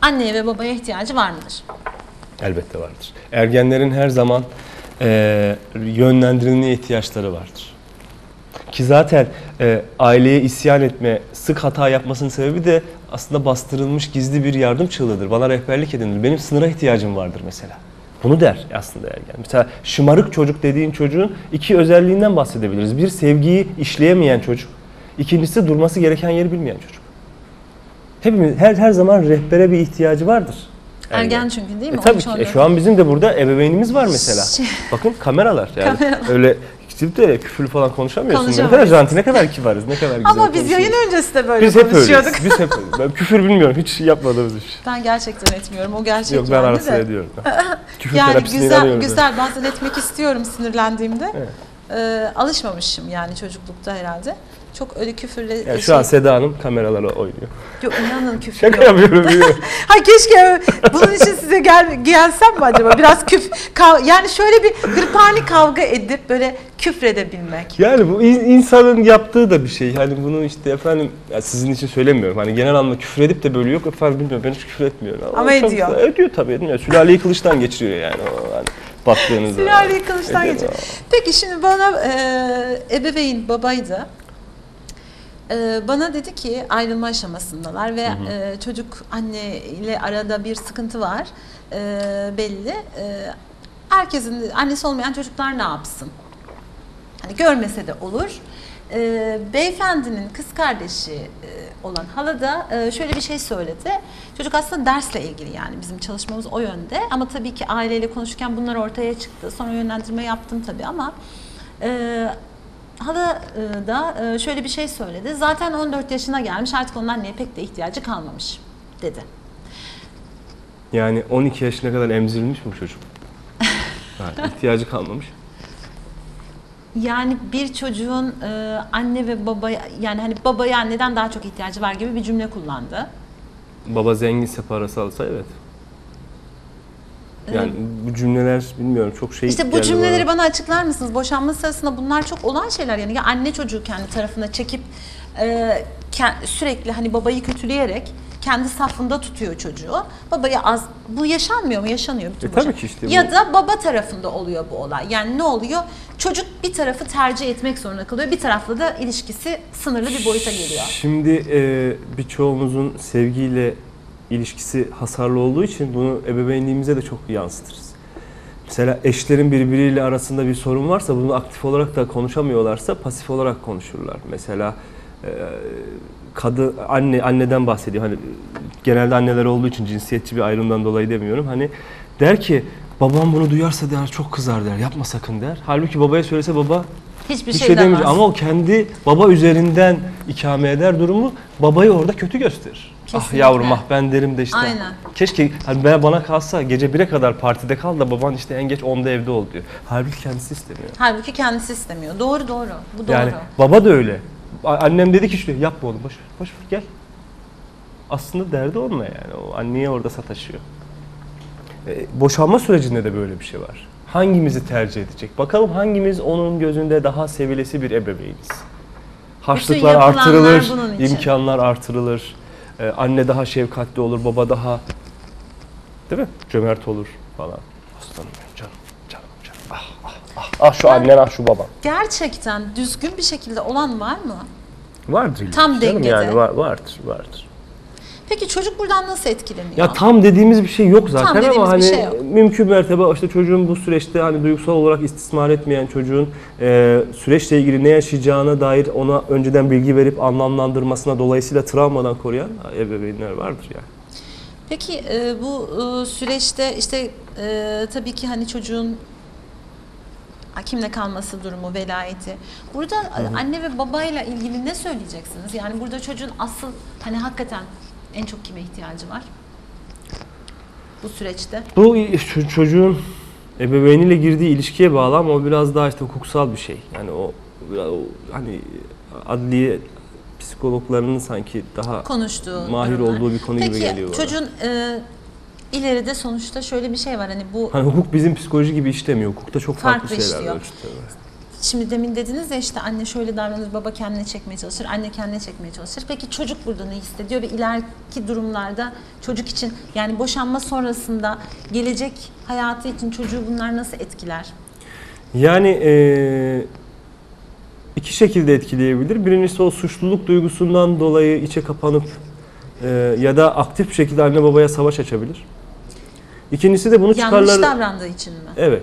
Speaker 1: anneye ve babaya ihtiyacı var mıdır?
Speaker 2: Elbette vardır. Ergenlerin her zaman e, yönlendirilmeye ihtiyaçları vardır. Ki zaten e, aileye isyan etme, sık hata yapmasının sebebi de aslında bastırılmış gizli bir yardım çığlığıdır. Bana rehberlik edin. Benim sınıra ihtiyacım vardır mesela. Bunu der aslında ergen. Mesela şımarık çocuk dediğin çocuğun iki özelliğinden bahsedebiliriz. Bir sevgiyi işleyemeyen çocuk. İkincisi durması gereken yeri bilmeyen çocuk. Hepimiz her her zaman rehbere bir ihtiyacı vardır.
Speaker 1: Ergen çünkü değil mi?
Speaker 2: E tabii ki.
Speaker 1: 13-14.
Speaker 2: E şu an bizim de burada ebeveynimiz var mesela.
Speaker 1: Şey-
Speaker 2: Bakın kameralar yani.
Speaker 1: Kameralar.
Speaker 2: Öyle gidip de küfürlü falan konuşamıyorsun. Ne kadar janti, ne kadar kibarız, ne kadar güzel
Speaker 1: Ama biz yayın öncesi de böyle
Speaker 2: Biz hep
Speaker 1: konuşuyorduk.
Speaker 2: öyleyiz. Biz hep öyleyiz. Ben küfür bilmiyorum. Hiç yapmadığımız iş.
Speaker 1: Ben gerçekten etmiyorum. O gerçek
Speaker 2: Yok ben
Speaker 1: yani
Speaker 2: ara
Speaker 1: de.
Speaker 2: sıra ediyorum. küfür
Speaker 1: Yani
Speaker 2: terapisine
Speaker 1: güzel
Speaker 2: inanıyorum
Speaker 1: güzel bazen etmek istiyorum sinirlendiğimde.
Speaker 2: Evet.
Speaker 1: Ee, alışmamışım yani çocuklukta herhalde. Çok öyle küfürle
Speaker 2: Yani
Speaker 1: şey-
Speaker 2: şu an Seda Hanım kameralara oynuyor.
Speaker 1: Yok inanın küfür
Speaker 2: Şaka
Speaker 1: yok.
Speaker 2: yapıyorum.
Speaker 1: Ha keşke bunun için size gel gelsem mi acaba? Biraz küf kav- yani şöyle bir hırpani kavga edip böyle küfredebilmek.
Speaker 2: Yani bu in- insanın yaptığı da bir şey. Hani bunu işte efendim ya sizin için söylemiyorum. Hani genel anlamda küfür edip de böyle yok efendim bilmiyorum ben hiç küfür etmiyorum.
Speaker 1: Ama
Speaker 2: çok
Speaker 1: ediyor.
Speaker 2: güzel. Ediyor tabii etmiyor. Sülaleyi kılıçtan geçiriyor yani o hani baktığınızda.
Speaker 1: Sülaleyi kılıçtan geçiyor. Peki şimdi bana e, ebeveyn babaydı. E, bana dedi ki ayrılma aşamasındalar ve e, çocuk anne ile arada bir sıkıntı var e, belli. E, herkesin annesi olmayan çocuklar ne yapsın? Hani görmese de olur. E, beyefendinin kız kardeşi e, olan hala da e, şöyle bir şey söyledi. Çocuk aslında dersle ilgili yani bizim çalışmamız o yönde. Ama tabii ki aileyle konuşurken bunlar ortaya çıktı. Sonra yönlendirme yaptım tabii ama e, hala e, da e, şöyle bir şey söyledi. Zaten 14 yaşına gelmiş artık onun anneye pek de ihtiyacı kalmamış dedi.
Speaker 2: Yani 12 yaşına kadar emzirilmiş mi bu çocuk? Ha, ihtiyacı kalmamış.
Speaker 1: Yani bir çocuğun e, anne ve babaya yani hani babaya anneden daha çok ihtiyacı var gibi bir cümle kullandı.
Speaker 2: Baba zenginse parası alsa evet. Yani bu cümleler bilmiyorum çok şey
Speaker 1: İşte bu
Speaker 2: geldi
Speaker 1: cümleleri
Speaker 2: bana.
Speaker 1: açıklar mısınız? Boşanma sırasında bunlar çok olan şeyler yani. Ya anne çocuğu kendi tarafına çekip e, ke- sürekli hani babayı kötüleyerek kendi safında tutuyor çocuğu. Babaya az bu yaşanmıyor mu? Yaşanıyor bütün
Speaker 2: E tabii
Speaker 1: boşan-
Speaker 2: ki işte bu-
Speaker 1: Ya da baba tarafında oluyor bu olay. Yani ne oluyor? Çocuk bir tarafı tercih etmek zorunda kalıyor. Bir tarafla da ilişkisi sınırlı bir boyuta geliyor.
Speaker 2: Şimdi e, birçoğumuzun sevgiyle ilişkisi hasarlı olduğu için bunu ebeveynliğimize de çok yansıtırız. Mesela eşlerin birbiriyle arasında bir sorun varsa bunu aktif olarak da konuşamıyorlarsa pasif olarak konuşurlar. Mesela e, kadı anne anneden bahsediyor. Hani genelde anneler olduğu için cinsiyetçi bir ayrımdan dolayı demiyorum. Hani der ki babam bunu duyarsa der çok kızar der. Yapma sakın der. Halbuki babaya söylese baba
Speaker 1: Hiçbir
Speaker 2: bir
Speaker 1: şey,
Speaker 2: şey
Speaker 1: demez.
Speaker 2: ama o kendi baba üzerinden ikame eder durumu babayı orada kötü gösterir. Ah
Speaker 1: Kesinlikle.
Speaker 2: yavrum ah ben derim de işte.
Speaker 1: Aynen.
Speaker 2: Keşke hani ben bana kalsa gece 1'e kadar partide kal da baban işte en geç 10'da evde ol diyor. Halbuki kendisi istemiyor.
Speaker 1: Halbuki kendisi istemiyor. Doğru doğru. Bu doğru.
Speaker 2: Yani baba da öyle. Annem dedi ki işte yapma oğlum boş boş gel. Aslında derdi onunla yani. O anneye orada sataşıyor. E, boşanma sürecinde de böyle bir şey var. Hangimizi tercih edecek? Bakalım hangimiz onun gözünde daha sevilesi bir ebeveyniz. Harçlıklar artırılır, imkanlar artırılır. E, anne daha şefkatli olur, baba daha değil mi? Cömert olur falan. Aslanım benim canım, canım, canım. Ah, ah, ah, ah şu annen, ah şu baban.
Speaker 1: Gerçekten düzgün bir şekilde olan var mı?
Speaker 2: Vardır
Speaker 1: Tam
Speaker 2: canım
Speaker 1: dengede.
Speaker 2: Yani var, vardır, vardır.
Speaker 1: Peki çocuk buradan nasıl etkileniyor?
Speaker 2: Ya tam dediğimiz bir şey yok zaten ama hani
Speaker 1: şey yok.
Speaker 2: mümkün mertebe işte çocuğun bu süreçte hani duygusal olarak istismar etmeyen çocuğun e, süreçle ilgili ne yaşayacağına dair ona önceden bilgi verip anlamlandırmasına dolayısıyla travmadan koruyan ebeveynler vardır yani.
Speaker 1: Peki e, bu e, süreçte işte e, tabii ki hani çocuğun kimle kalması durumu, velayeti. Burada anne ve babayla ilgili ne söyleyeceksiniz? Yani burada çocuğun asıl hani hakikaten en çok kime ihtiyacı var? Bu süreçte.
Speaker 2: Bu çocuğun ebeveyniyle girdiği ilişkiye bağlı ama o biraz daha işte hukuksal bir şey. Yani o, o hani adliye psikologlarının sanki daha
Speaker 1: konuştuğu
Speaker 2: mahir
Speaker 1: durumlar.
Speaker 2: olduğu bir konu
Speaker 1: Peki,
Speaker 2: gibi geliyor bana.
Speaker 1: çocuğun e, ileride sonuçta şöyle bir şey var hani bu
Speaker 2: Hani hukuk bizim psikoloji gibi işlemiyor. Hukukta çok farklı,
Speaker 1: Farklı
Speaker 2: şeyler
Speaker 1: işliyor.
Speaker 2: var.
Speaker 1: Şimdi demin dediniz ya işte anne şöyle davranır baba kendine çekmeye çalışır anne kendine çekmeye çalışır. Peki çocuk burada ne hissediyor ve ileriki durumlarda çocuk için yani boşanma sonrasında gelecek hayatı için çocuğu bunlar nasıl etkiler?
Speaker 2: Yani iki şekilde etkileyebilir. Birincisi o suçluluk duygusundan dolayı içe kapanıp ya da aktif bir şekilde anne babaya savaş açabilir. İkincisi de bunu
Speaker 1: Yanlış
Speaker 2: çıkarları...
Speaker 1: davrandığı için mi?
Speaker 2: Evet.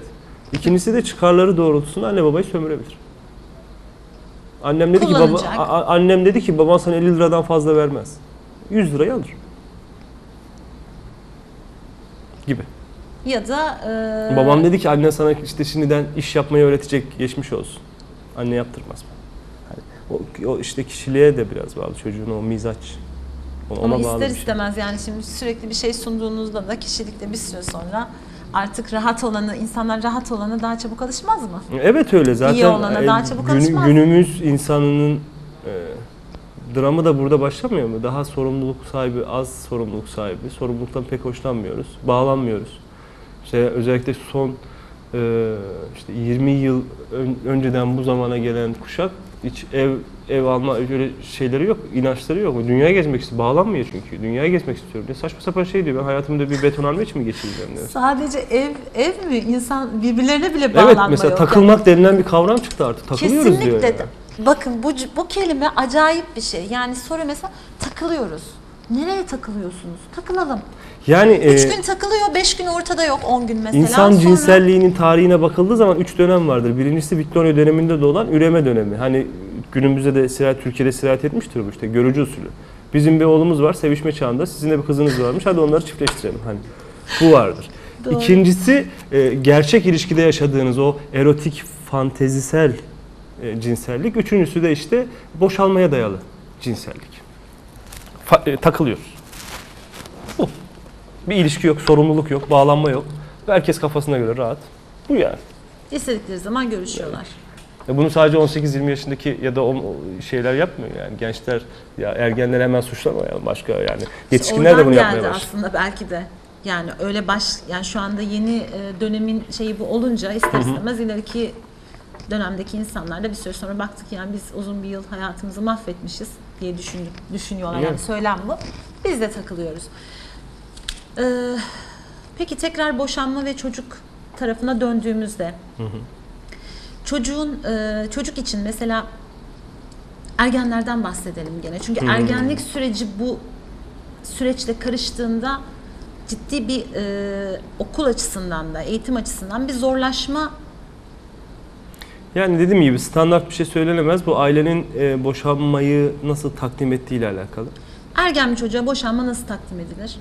Speaker 2: İkincisi de çıkarları doğrultusunda anne babayı sömürebilir. Annem dedi ki baba
Speaker 1: Kullanacak.
Speaker 2: a- annem dedi ki baban sana 50 liradan fazla vermez. 100 lirayı alır. Gibi.
Speaker 1: Ya da e,
Speaker 2: Babam dedi ki annen sana işte şimdiden iş yapmayı öğretecek geçmiş olsun. Anne yaptırmaz. Hani o, o işte kişiliğe de biraz bağlı çocuğun o mizaç. Ona,
Speaker 1: Ama
Speaker 2: ona bağlı
Speaker 1: ister
Speaker 2: bir şey.
Speaker 1: istemez yani şimdi sürekli bir şey sunduğunuzda da kişilikte bir süre sonra artık rahat olanı, insanlar rahat olana daha çabuk alışmaz mı?
Speaker 2: Evet öyle zaten.
Speaker 1: olana daha çabuk alışmaz.
Speaker 2: Günümüz insanının e, dramı da burada başlamıyor mu? Daha sorumluluk sahibi, az sorumluluk sahibi. Sorumluluktan pek hoşlanmıyoruz. Bağlanmıyoruz. İşte özellikle son e, işte 20 yıl ön- önceden bu zamana gelen kuşak hiç ev ev alma öyle şeyleri yok, inançları yok. Dünyaya gezmek istiyor. Bağlanmıyor çünkü. Dünyaya gezmek istiyorum diye. Saçma sapan şey diyor. Ben hayatımda bir betonarme için mi geçireceğim diyor.
Speaker 1: Sadece ev ev mi? İnsan birbirlerine bile
Speaker 2: Evet
Speaker 1: bağlanma
Speaker 2: mesela
Speaker 1: yok.
Speaker 2: takılmak denilen bir kavram çıktı artık. Takılıyoruz diyor.
Speaker 1: Kesinlikle.
Speaker 2: yani.
Speaker 1: Bakın bu bu kelime acayip bir şey. Yani soru mesela takılıyoruz. Nereye takılıyorsunuz? Takılalım.
Speaker 2: Yani
Speaker 1: Üç
Speaker 2: e,
Speaker 1: gün takılıyor, beş gün ortada yok, on gün mesela.
Speaker 2: insan
Speaker 1: Sonra-
Speaker 2: cinselliğinin tarihine bakıldığı zaman üç dönem vardır. Birincisi Victoria döneminde de olan üreme dönemi. Hani günümüzde de sirayet, Türkiye'de sirayet etmiştir bu işte görücü usulü. Bizim bir oğlumuz var sevişme çağında. Sizin de bir kızınız varmış. Hadi onları çiftleştirelim. Hani bu vardır.
Speaker 1: Doğru.
Speaker 2: İkincisi e, gerçek ilişkide yaşadığınız o erotik, fantezisel e, cinsellik. Üçüncüsü de işte boşalmaya dayalı cinsellik. Fa- e, takılıyoruz. Bir ilişki yok, sorumluluk yok, bağlanma yok. Herkes kafasına göre rahat. Bu yani.
Speaker 1: İstedikleri zaman görüşüyorlar.
Speaker 2: Ya bunu sadece 18-20 yaşındaki ya da o şeyler yapmıyor yani. Gençler ya ergenler hemen suçlamayalım başka yani. Yetişkinler de bunu yapmaya başladı.
Speaker 1: aslında belki de. Yani öyle baş yani şu anda yeni e, dönemin şeyi bu olunca ister istemez ileriki dönemdeki insanlar da bir süre sonra baktık yani biz uzun bir yıl hayatımızı mahvetmişiz diye düşündük, düşünüyorlar. Yani söylem bu. Biz de takılıyoruz. Ee, peki tekrar boşanma ve çocuk tarafına döndüğümüzde çocuğun e, çocuk için mesela ergenlerden bahsedelim gene. Çünkü ergenlik süreci bu süreçle karıştığında ciddi bir e, okul açısından da eğitim açısından bir zorlaşma
Speaker 2: Yani dediğim gibi standart bir şey söylenemez. Bu ailenin e, boşanmayı nasıl takdim ettiği ile alakalı.
Speaker 1: ergen bir çocuğa boşanma nasıl takdim edilir?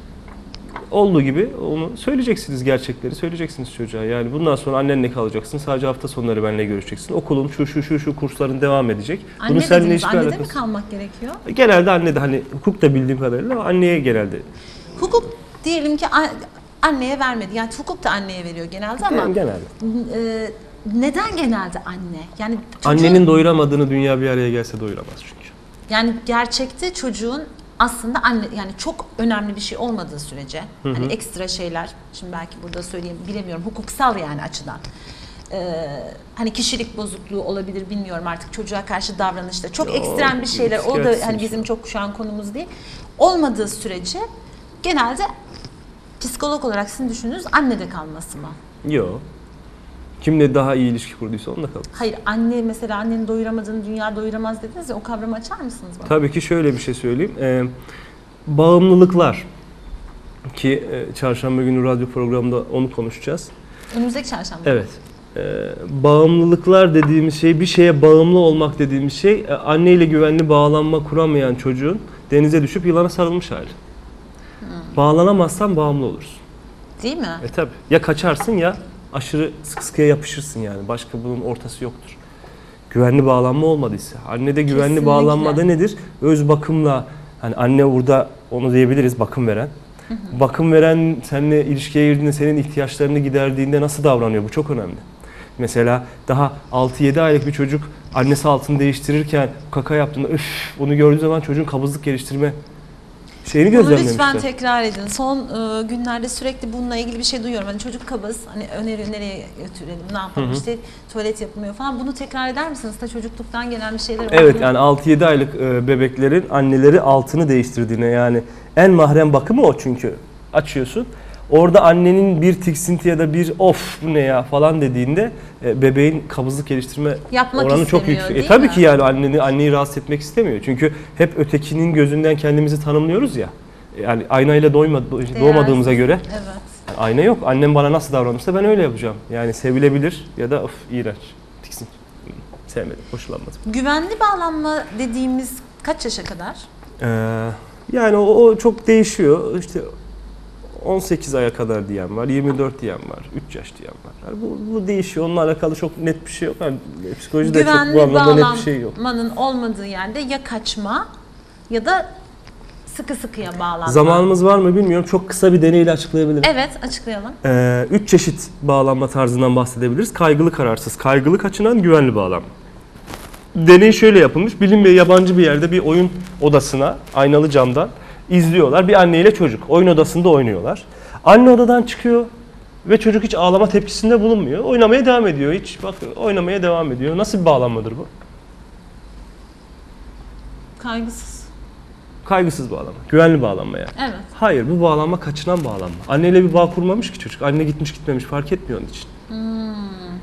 Speaker 2: Olduğu gibi onu söyleyeceksiniz gerçekleri söyleyeceksiniz çocuğa. Yani bundan sonra annenle kalacaksın. Sadece hafta sonları benimle görüşeceksin. Okulun şu şu şu şu kursların devam edecek.
Speaker 1: Anne
Speaker 2: seninle
Speaker 1: dediniz,
Speaker 2: hiçbir
Speaker 1: annede mi
Speaker 2: alakası-
Speaker 1: kalmak gerekiyor?
Speaker 2: Genelde anne de hani hukuk da bildiğim kadarıyla anneye genelde.
Speaker 1: Hukuk diyelim ki anneye vermedi. Yani hukuk da anneye veriyor genelde ama
Speaker 2: genelde.
Speaker 1: e, neden genelde anne? Yani çocuğun-
Speaker 2: Annenin doyuramadığını dünya bir araya gelse doyuramaz çünkü.
Speaker 1: Yani gerçekte çocuğun aslında anne yani çok önemli bir şey olmadığı sürece hani ekstra şeyler şimdi belki burada söyleyeyim bilemiyorum hukuksal yani açıdan Ee, hani kişilik bozukluğu olabilir bilmiyorum artık çocuğa karşı davranışta çok
Speaker 2: Yok,
Speaker 1: ekstrem bir şeyler o da hani bizim çok şu an konumuz değil olmadığı sürece genelde psikolog olarak sizin düşündüğünüz annede kalması mı?
Speaker 2: Yok. Kimle daha iyi ilişki kurduysa onunla kalır.
Speaker 1: Hayır anne mesela annenin doyuramadığını dünya doyuramaz dediniz ya o kavramı açar mısınız bana?
Speaker 2: Tabii ki şöyle bir şey söyleyeyim. Ee, bağımlılıklar ki e, çarşamba günü radyo programında onu konuşacağız.
Speaker 1: Önümüzdeki çarşamba.
Speaker 2: Evet. Ee, bağımlılıklar dediğimiz şey, bir şeye bağımlı olmak dediğimiz şey, e, anneyle güvenli bağlanma kuramayan çocuğun denize düşüp yılana sarılmış hali. Bağlanamazsan bağımlı olursun.
Speaker 1: Değil mi?
Speaker 2: E tabi. Ya kaçarsın ya aşırı sıkı sıkıya yapışırsın yani. Başka bunun ortası yoktur. Güvenli bağlanma olmadıysa. Annede güvenli
Speaker 1: Kesinlikle.
Speaker 2: bağlanmada nedir? Öz bakımla hani anne burada onu diyebiliriz bakım veren. Bakım veren seninle ilişkiye girdiğinde senin ihtiyaçlarını giderdiğinde nasıl davranıyor? Bu çok önemli. Mesela daha 6-7 aylık bir çocuk annesi altını değiştirirken kaka yaptığında üf onu gördüğü zaman çocuğun kabızlık geliştirme şeyini
Speaker 1: Bunu lütfen
Speaker 2: gözlemlemişler.
Speaker 1: tekrar edin. Son e, günlerde sürekli bununla ilgili bir şey duyuyorum. Hani çocuk kabız, hani öneri nereye götürelim, ne yapalım,
Speaker 2: Hı hı.
Speaker 1: işte tuvalet yapılmıyor falan. Bunu tekrar eder misiniz? Ta çocukluktan gelen bir şeyler
Speaker 2: Evet
Speaker 1: olduğunu-
Speaker 2: yani 6-7 aylık e, bebeklerin anneleri altını değiştirdiğine yani en mahrem bakımı o çünkü. Açıyorsun. Orada annenin bir tiksinti ya da bir of bu ne ya falan dediğinde e, bebeğin kabızlık geliştirme
Speaker 1: Yapmak
Speaker 2: oranı çok
Speaker 1: istemiyor,
Speaker 2: yüksek. E,
Speaker 1: değil
Speaker 2: tabii
Speaker 1: mi?
Speaker 2: ki yani anneni anneyi rahatsız etmek istemiyor. Çünkü hep ötekinin gözünden kendimizi tanımlıyoruz ya. Yani aynayla doyma, doğmadığımıza göre
Speaker 1: Evet.
Speaker 2: ayna yok. Annem bana nasıl davranırsa ben öyle yapacağım. Yani sevilebilir ya da of iğrenç. Tiksin. Sevmedim, hoşlanmadım.
Speaker 1: Güvenli bağlanma dediğimiz kaç yaşa kadar?
Speaker 2: Ee, yani o, o çok değişiyor. İşte 18 aya kadar diyen var, 24 diyen var, 3 yaş diyen var. Yani bu, bu değişiyor. Onunla alakalı çok net bir şey yok. Yani psikolojide çok bu
Speaker 1: Güvenli
Speaker 2: anlamda net bir şey yok.
Speaker 1: bağlanmanın olmadığı yerde ya kaçma ya da sıkı sıkıya bağlanma.
Speaker 2: Zamanımız var mı bilmiyorum. Çok kısa bir deneyle açıklayabilirim.
Speaker 1: Evet açıklayalım.
Speaker 2: Ee, üç çeşit bağlanma tarzından bahsedebiliriz. Kaygılı kararsız, kaygılı kaçınan, güvenli bağlanma. Deney şöyle yapılmış. Bilinmeyen yabancı bir yerde bir oyun odasına aynalı camdan izliyorlar. Bir anneyle çocuk oyun odasında oynuyorlar. Anne odadan çıkıyor ve çocuk hiç ağlama tepkisinde bulunmuyor. Oynamaya devam ediyor. Hiç bak oynamaya devam ediyor. Nasıl bir bağlanmadır bu?
Speaker 1: Kaygısız.
Speaker 2: Kaygısız bağlanma, güvenli bağlanma yani.
Speaker 1: Evet.
Speaker 2: Hayır bu bağlanma kaçınan bağlanma. Anneyle bir bağ kurmamış ki çocuk. Anne gitmiş gitmemiş fark etmiyor onun için.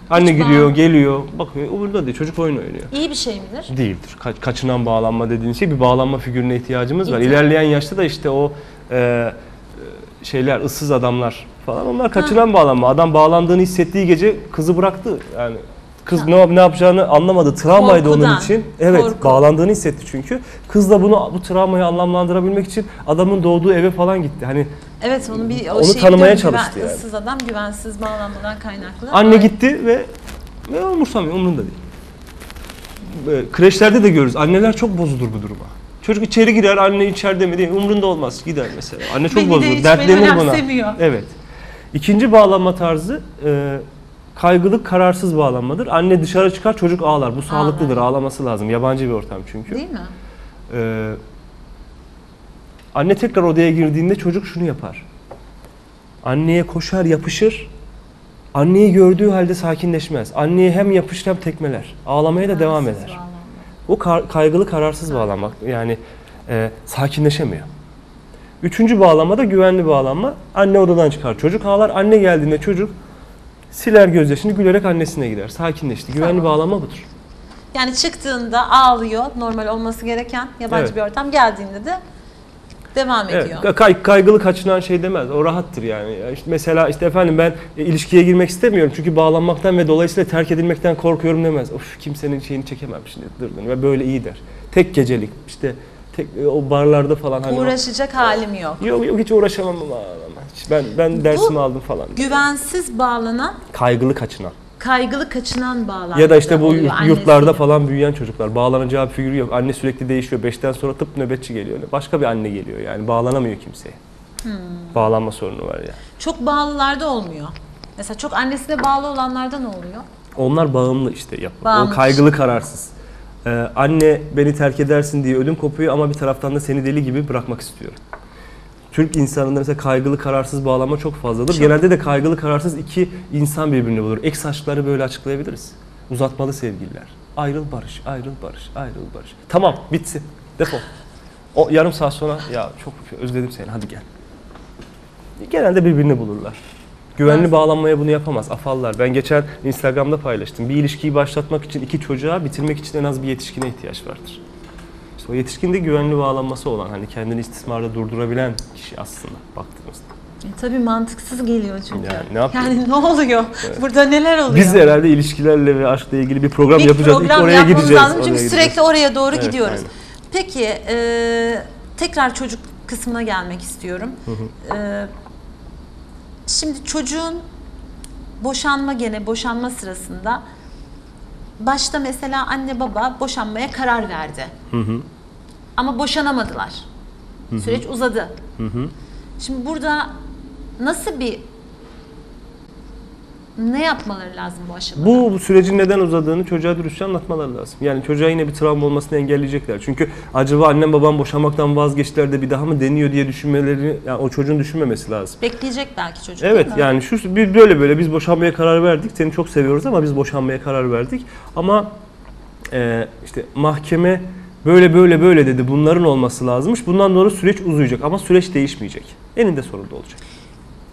Speaker 2: Anne gidiyor, geliyor, bakıyor, umurunda değil. Çocuk oyun oynuyor.
Speaker 1: İyi bir şey midir?
Speaker 2: Değildir. Ka- kaçınan bağlanma dediğin şey bir bağlanma figürüne ihtiyacımız var.
Speaker 1: İhtiyaç.
Speaker 2: İlerleyen yaşta da işte o e, e, şeyler, ıssız adamlar falan onlar kaçınan bağlanma. Adam bağlandığını hissettiği gece kızı bıraktı. Yani kız ne, ne yapacağını anlamadı. Travmaydı onun
Speaker 1: Korkudan.
Speaker 2: için. Evet,
Speaker 1: Korku.
Speaker 2: bağlandığını hissetti çünkü. Kız da bunu bu travmayı anlamlandırabilmek için adamın doğduğu eve falan gitti. Hani
Speaker 1: Evet onu bir o
Speaker 2: Onu
Speaker 1: şeyi
Speaker 2: tanımaya çalıştı
Speaker 1: güven-
Speaker 2: yani.
Speaker 1: Issız adam güvensiz bağlanmadan kaynaklı.
Speaker 2: Anne
Speaker 1: Ay-
Speaker 2: gitti ve, ve umursamıyor, umurunda değil. Ee, Kreşlerde de görürüz. Anneler çok bozulur bu duruma. Çocuk içeri girer, anne içeride mi değil mi? Umurunda olmaz. Gider mesela. Anne çok
Speaker 1: de
Speaker 2: bozulur.
Speaker 1: hiç
Speaker 2: Dertlenir
Speaker 1: önemsemiyor.
Speaker 2: Evet. İkinci bağlanma tarzı e, kaygılı, kararsız bağlanmadır. Anne dışarı çıkar, çocuk ağlar. Bu sağlıklıdır. Ağlaması lazım. Yabancı bir ortam çünkü.
Speaker 1: Değil mi?
Speaker 2: Ee, anne tekrar odaya girdiğinde çocuk şunu yapar. Anneye koşar, yapışır. Anneyi gördüğü halde sakinleşmez. Anneye hem yapışır hem tekmeler. Ağlamaya da devam eder.
Speaker 1: bağlanma.
Speaker 2: O kar- kaygılı, kararsız bağlanmak. Yani e, sakinleşemiyor. Üçüncü bağlanma da güvenli bağlanma. Anne odadan çıkar, çocuk ağlar. Anne geldiğinde çocuk siler gözyaşını gülerek annesine gider. Sakinleşti. Güvenli
Speaker 1: Tamam.
Speaker 2: bağlanma budur.
Speaker 1: Yani çıktığında ağlıyor normal olması gereken yabancı
Speaker 2: Evet.
Speaker 1: bir ortam geldiğinde de devam
Speaker 2: Evet,
Speaker 1: ediyor.
Speaker 2: kay- kaygılı kaçınan şey demez. O rahattır yani. Ya işte mesela işte efendim ben e, ilişkiye girmek istemiyorum çünkü bağlanmaktan ve dolayısıyla terk edilmekten korkuyorum demez. Of kimsenin şeyini çekemem şimdi dırdın ve böyle iyi der. Tek gecelik işte tek e, o barlarda falan hani o-
Speaker 1: Uğraşacak halim yok.
Speaker 2: yok yok hiç uğraşamam ama ben ben dersimi aldım falan.
Speaker 1: Güvensiz bağlanan,
Speaker 2: Kaygılı kaçınan.
Speaker 1: kaygılı kaçınan bağlanma.
Speaker 2: Ya da işte bu
Speaker 1: oluyor
Speaker 2: yurtlarda
Speaker 1: annesiyle.
Speaker 2: falan büyüyen çocuklar bağlanacağı bir figürü yok. Anne sürekli değişiyor. Beşten sonra tıp nöbetçi geliyor. Başka bir anne geliyor yani bağlanamıyor kimseye.
Speaker 1: Hmm.
Speaker 2: Bağlanma sorunu var ya.
Speaker 1: Çok bağlılarda olmuyor. Mesela çok annesine bağlı olanlarda ne oluyor?
Speaker 2: Onlar bağımlı işte yapı.
Speaker 1: Bağımlı.
Speaker 2: O kaygılı kararsız. Ee, anne beni terk edersin diye ödüm kopuyor ama bir taraftan da seni deli gibi bırakmak istiyorum. Türk insanında mesela kaygılı kararsız bağlama çok fazladır.
Speaker 1: Çok.
Speaker 2: Genelde de kaygılı kararsız iki insan birbirini bulur. Eks aşkları böyle açıklayabiliriz. Uzatmalı sevgililer. Ayrıl barış, ayrıl barış, ayrıl barış. Tamam bitsin. Defol. O yarım saat sonra ya çok özledim seni hadi gel. Genelde birbirini bulurlar. Güvenli
Speaker 1: Evet.
Speaker 2: bağlanmaya bunu yapamaz. Afallar. Ben geçen Instagram'da paylaştım. Bir ilişkiyi başlatmak için iki çocuğa, bitirmek için en az bir yetişkine ihtiyaç vardır. İşte o yetişkin de güvenli bağlanması olan, hani kendini istismarda durdurabilen kişi aslında baktığımızda.
Speaker 1: E, tabii mantıksız geliyor çünkü.
Speaker 2: Yani ne yapayım?
Speaker 1: Yani ne oluyor? Burada neler oluyor?
Speaker 2: Biz de herhalde ilişkilerle ve aşkla ilgili bir program
Speaker 1: bir
Speaker 2: yapacağız. İlk
Speaker 1: program
Speaker 2: oraya
Speaker 1: yapmamız
Speaker 2: gideceğiz.
Speaker 1: lazım çünkü
Speaker 2: oraya
Speaker 1: sürekli
Speaker 2: gideceğiz.
Speaker 1: oraya doğru
Speaker 2: Evet,
Speaker 1: gidiyoruz.
Speaker 2: aynen.
Speaker 1: Peki e, tekrar çocuk kısmına gelmek istiyorum. E, şimdi çocuğun boşanma gene boşanma sırasında başta mesela anne baba boşanmaya karar verdi. Ama boşanamadılar. Süreç uzadı. Şimdi burada nasıl bir ne yapmaları lazım bu aşamada?
Speaker 2: Bu, bu sürecin neden uzadığını çocuğa dürüstçe anlatmaları lazım. Yani çocuğa yine bir travma olmasını engelleyecekler. Çünkü acaba annem babam boşanmaktan vazgeçtiler de bir daha mı deniyor diye düşünmeleri, yani o çocuğun düşünmemesi lazım.
Speaker 1: Bekleyecek belki çocuk.
Speaker 2: Evet
Speaker 1: değil mi?
Speaker 2: yani şu bir böyle böyle biz boşanmaya karar verdik. Seni çok seviyoruz ama biz boşanmaya karar verdik. Ama e, işte mahkeme böyle böyle böyle dedi. Bunların olması lazımmış. Bundan sonra süreç uzayacak ama süreç değişmeyecek. Eninde sonunda olacak.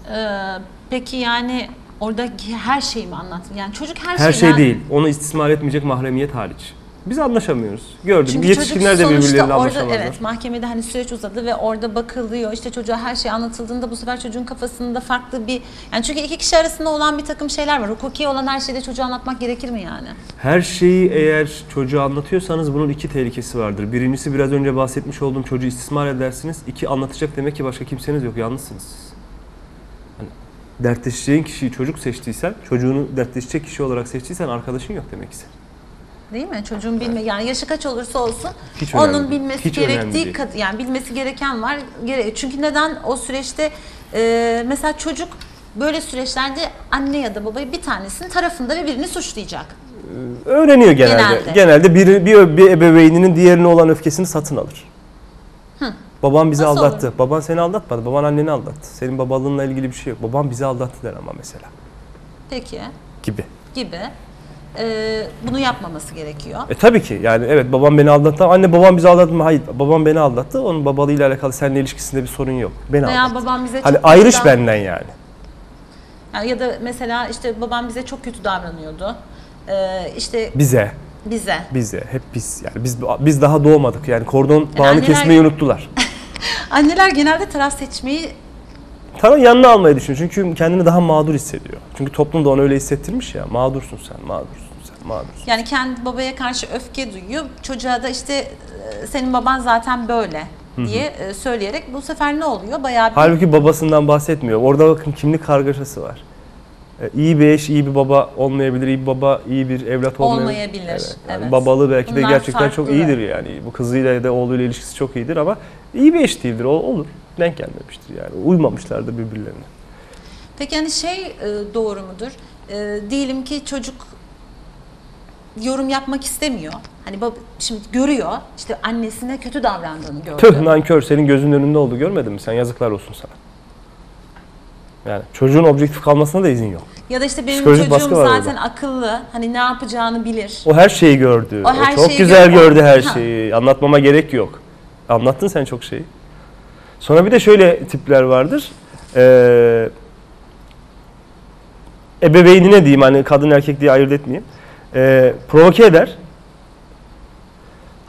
Speaker 1: Ee, peki yani oradaki her şeyi mi anlattın? Yani çocuk her,
Speaker 2: Her şey
Speaker 1: şeyden-
Speaker 2: değil. Onu istismar etmeyecek mahremiyet hariç. Biz anlaşamıyoruz. Gördüm.
Speaker 1: Çünkü
Speaker 2: Yetişkinler de birbirleriyle
Speaker 1: orada
Speaker 2: anlaşamazlar.
Speaker 1: evet mahkemede hani süreç uzadı ve orada bakılıyor işte çocuğa her şey anlatıldığında bu sefer çocuğun kafasında farklı bir yani çünkü iki kişi arasında olan bir takım şeyler var. Hukuki olan her şeyi de çocuğa anlatmak gerekir mi yani?
Speaker 2: Her şeyi eğer çocuğa anlatıyorsanız bunun iki tehlikesi vardır. Birincisi biraz önce bahsetmiş olduğum çocuğu istismar edersiniz. İki anlatacak demek ki başka kimseniz yok. Yalnızsınız siz. Dertleşeceğin kişiyi çocuk seçtiysen, çocuğunu dertleşecek kişi olarak seçtiysen arkadaşın yok demek senin.
Speaker 1: Değil mi? Çocuğun bilme yani yaşı kaç olursa olsun
Speaker 2: Hiç
Speaker 1: onun bilmesi
Speaker 2: Hiç
Speaker 1: gerektiği kad- yani bilmesi gereken var. Gere- Çünkü neden o süreçte e, mesela çocuk böyle süreçlerde anne ya da babayı bir tanesinin tarafında ve birini suçlayacak.
Speaker 2: Öğreniyor genelde.
Speaker 1: Genelde.
Speaker 2: Genelde, biri, bir, bir ebeveyninin diğerine olan öfkesini satın alır. Baban bizi
Speaker 1: Nasıl
Speaker 2: aldattı. Baban seni aldatmadı. Baban anneni aldattı. Senin babalığınla ilgili bir şey yok. Babam bizi aldattı der ama mesela.
Speaker 1: Peki
Speaker 2: Gibi.
Speaker 1: gibi e, bunu yapmaması gerekiyor.
Speaker 2: E tabii ki yani evet babam beni aldattı. Anne babam bizi aldattı mı? Hayır babam beni aldattı. Onun babalığıyla alakalı seninle ilişkisinde bir sorun yok. Beni
Speaker 1: Veya
Speaker 2: aldattı.
Speaker 1: babam bize
Speaker 2: Hani ayrış
Speaker 1: kötü dav-
Speaker 2: benden yani.
Speaker 1: Yani ya da mesela işte babam bize çok kötü davranıyordu. E, işte
Speaker 2: Bize,
Speaker 1: bize.
Speaker 2: bize, hep biz yani biz biz daha doğmadık yani kordon bağını
Speaker 1: anneler-
Speaker 2: kesmeyi unuttular.
Speaker 1: Anneler genelde taraf seçmeyi
Speaker 2: Sana yanına almayı düşünüyor çünkü kendini daha mağdur hissediyor. Çünkü toplum da onu öyle hissettirmiş ya. Mağdursun sen, mağdursun sen, mağdursun.
Speaker 1: yani kendi babaya karşı öfke duyuyor. Çocuğa da işte e, senin baban zaten böyle diye e, söyleyerek bu sefer ne oluyor? Bayağı bir
Speaker 2: Halbuki babasından bahsetmiyor. Orada bakın kimlik kargaşası var. E, İyi bir eş, iyi bir baba olmayabilir. iyi bir baba, iyi bir evlat olmayabilir.
Speaker 1: Olmayabilir,
Speaker 2: Evet. Yani
Speaker 1: evet.
Speaker 2: Babalığı belki de
Speaker 1: Bunlar
Speaker 2: gerçekten çok
Speaker 1: farklı.
Speaker 2: iyidir yani. Bu kızıyla ya da oğluyla ilişkisi çok iyidir ama iyi bir eş değildir. Olur. Denk gelmemiştir yani. Uymamışlardır birbirlerine.
Speaker 1: Peki hani şey e, doğru mudur? E, diyelim ki çocuk yorum yapmak istemiyor. Hani bab şimdi görüyor işte annesine kötü davrandığını gördü.
Speaker 2: Tüh nankör senin gözünün önünde oldu görmedin mi sen? Yazıklar olsun sana. Yani çocuğun objektif kalmasına da izin yok.
Speaker 1: Ya da işte benim
Speaker 2: Psikolojik baskı
Speaker 1: çocuğum
Speaker 2: var
Speaker 1: zaten akıllı. Hani ne yapacağını bilir.
Speaker 2: O her şeyi gördü.
Speaker 1: O her
Speaker 2: çok
Speaker 1: şeyi
Speaker 2: güzel
Speaker 1: gördü.
Speaker 2: gördü her
Speaker 1: Ha.
Speaker 2: şeyi. Anlatmama gerek yok. Anlattın sen çok şeyi. Sonra bir de şöyle tipler vardır. Ee, ebeveynine diyeyim hani kadın erkek diye ayırt etmeyeyim. Ee, provoke eder.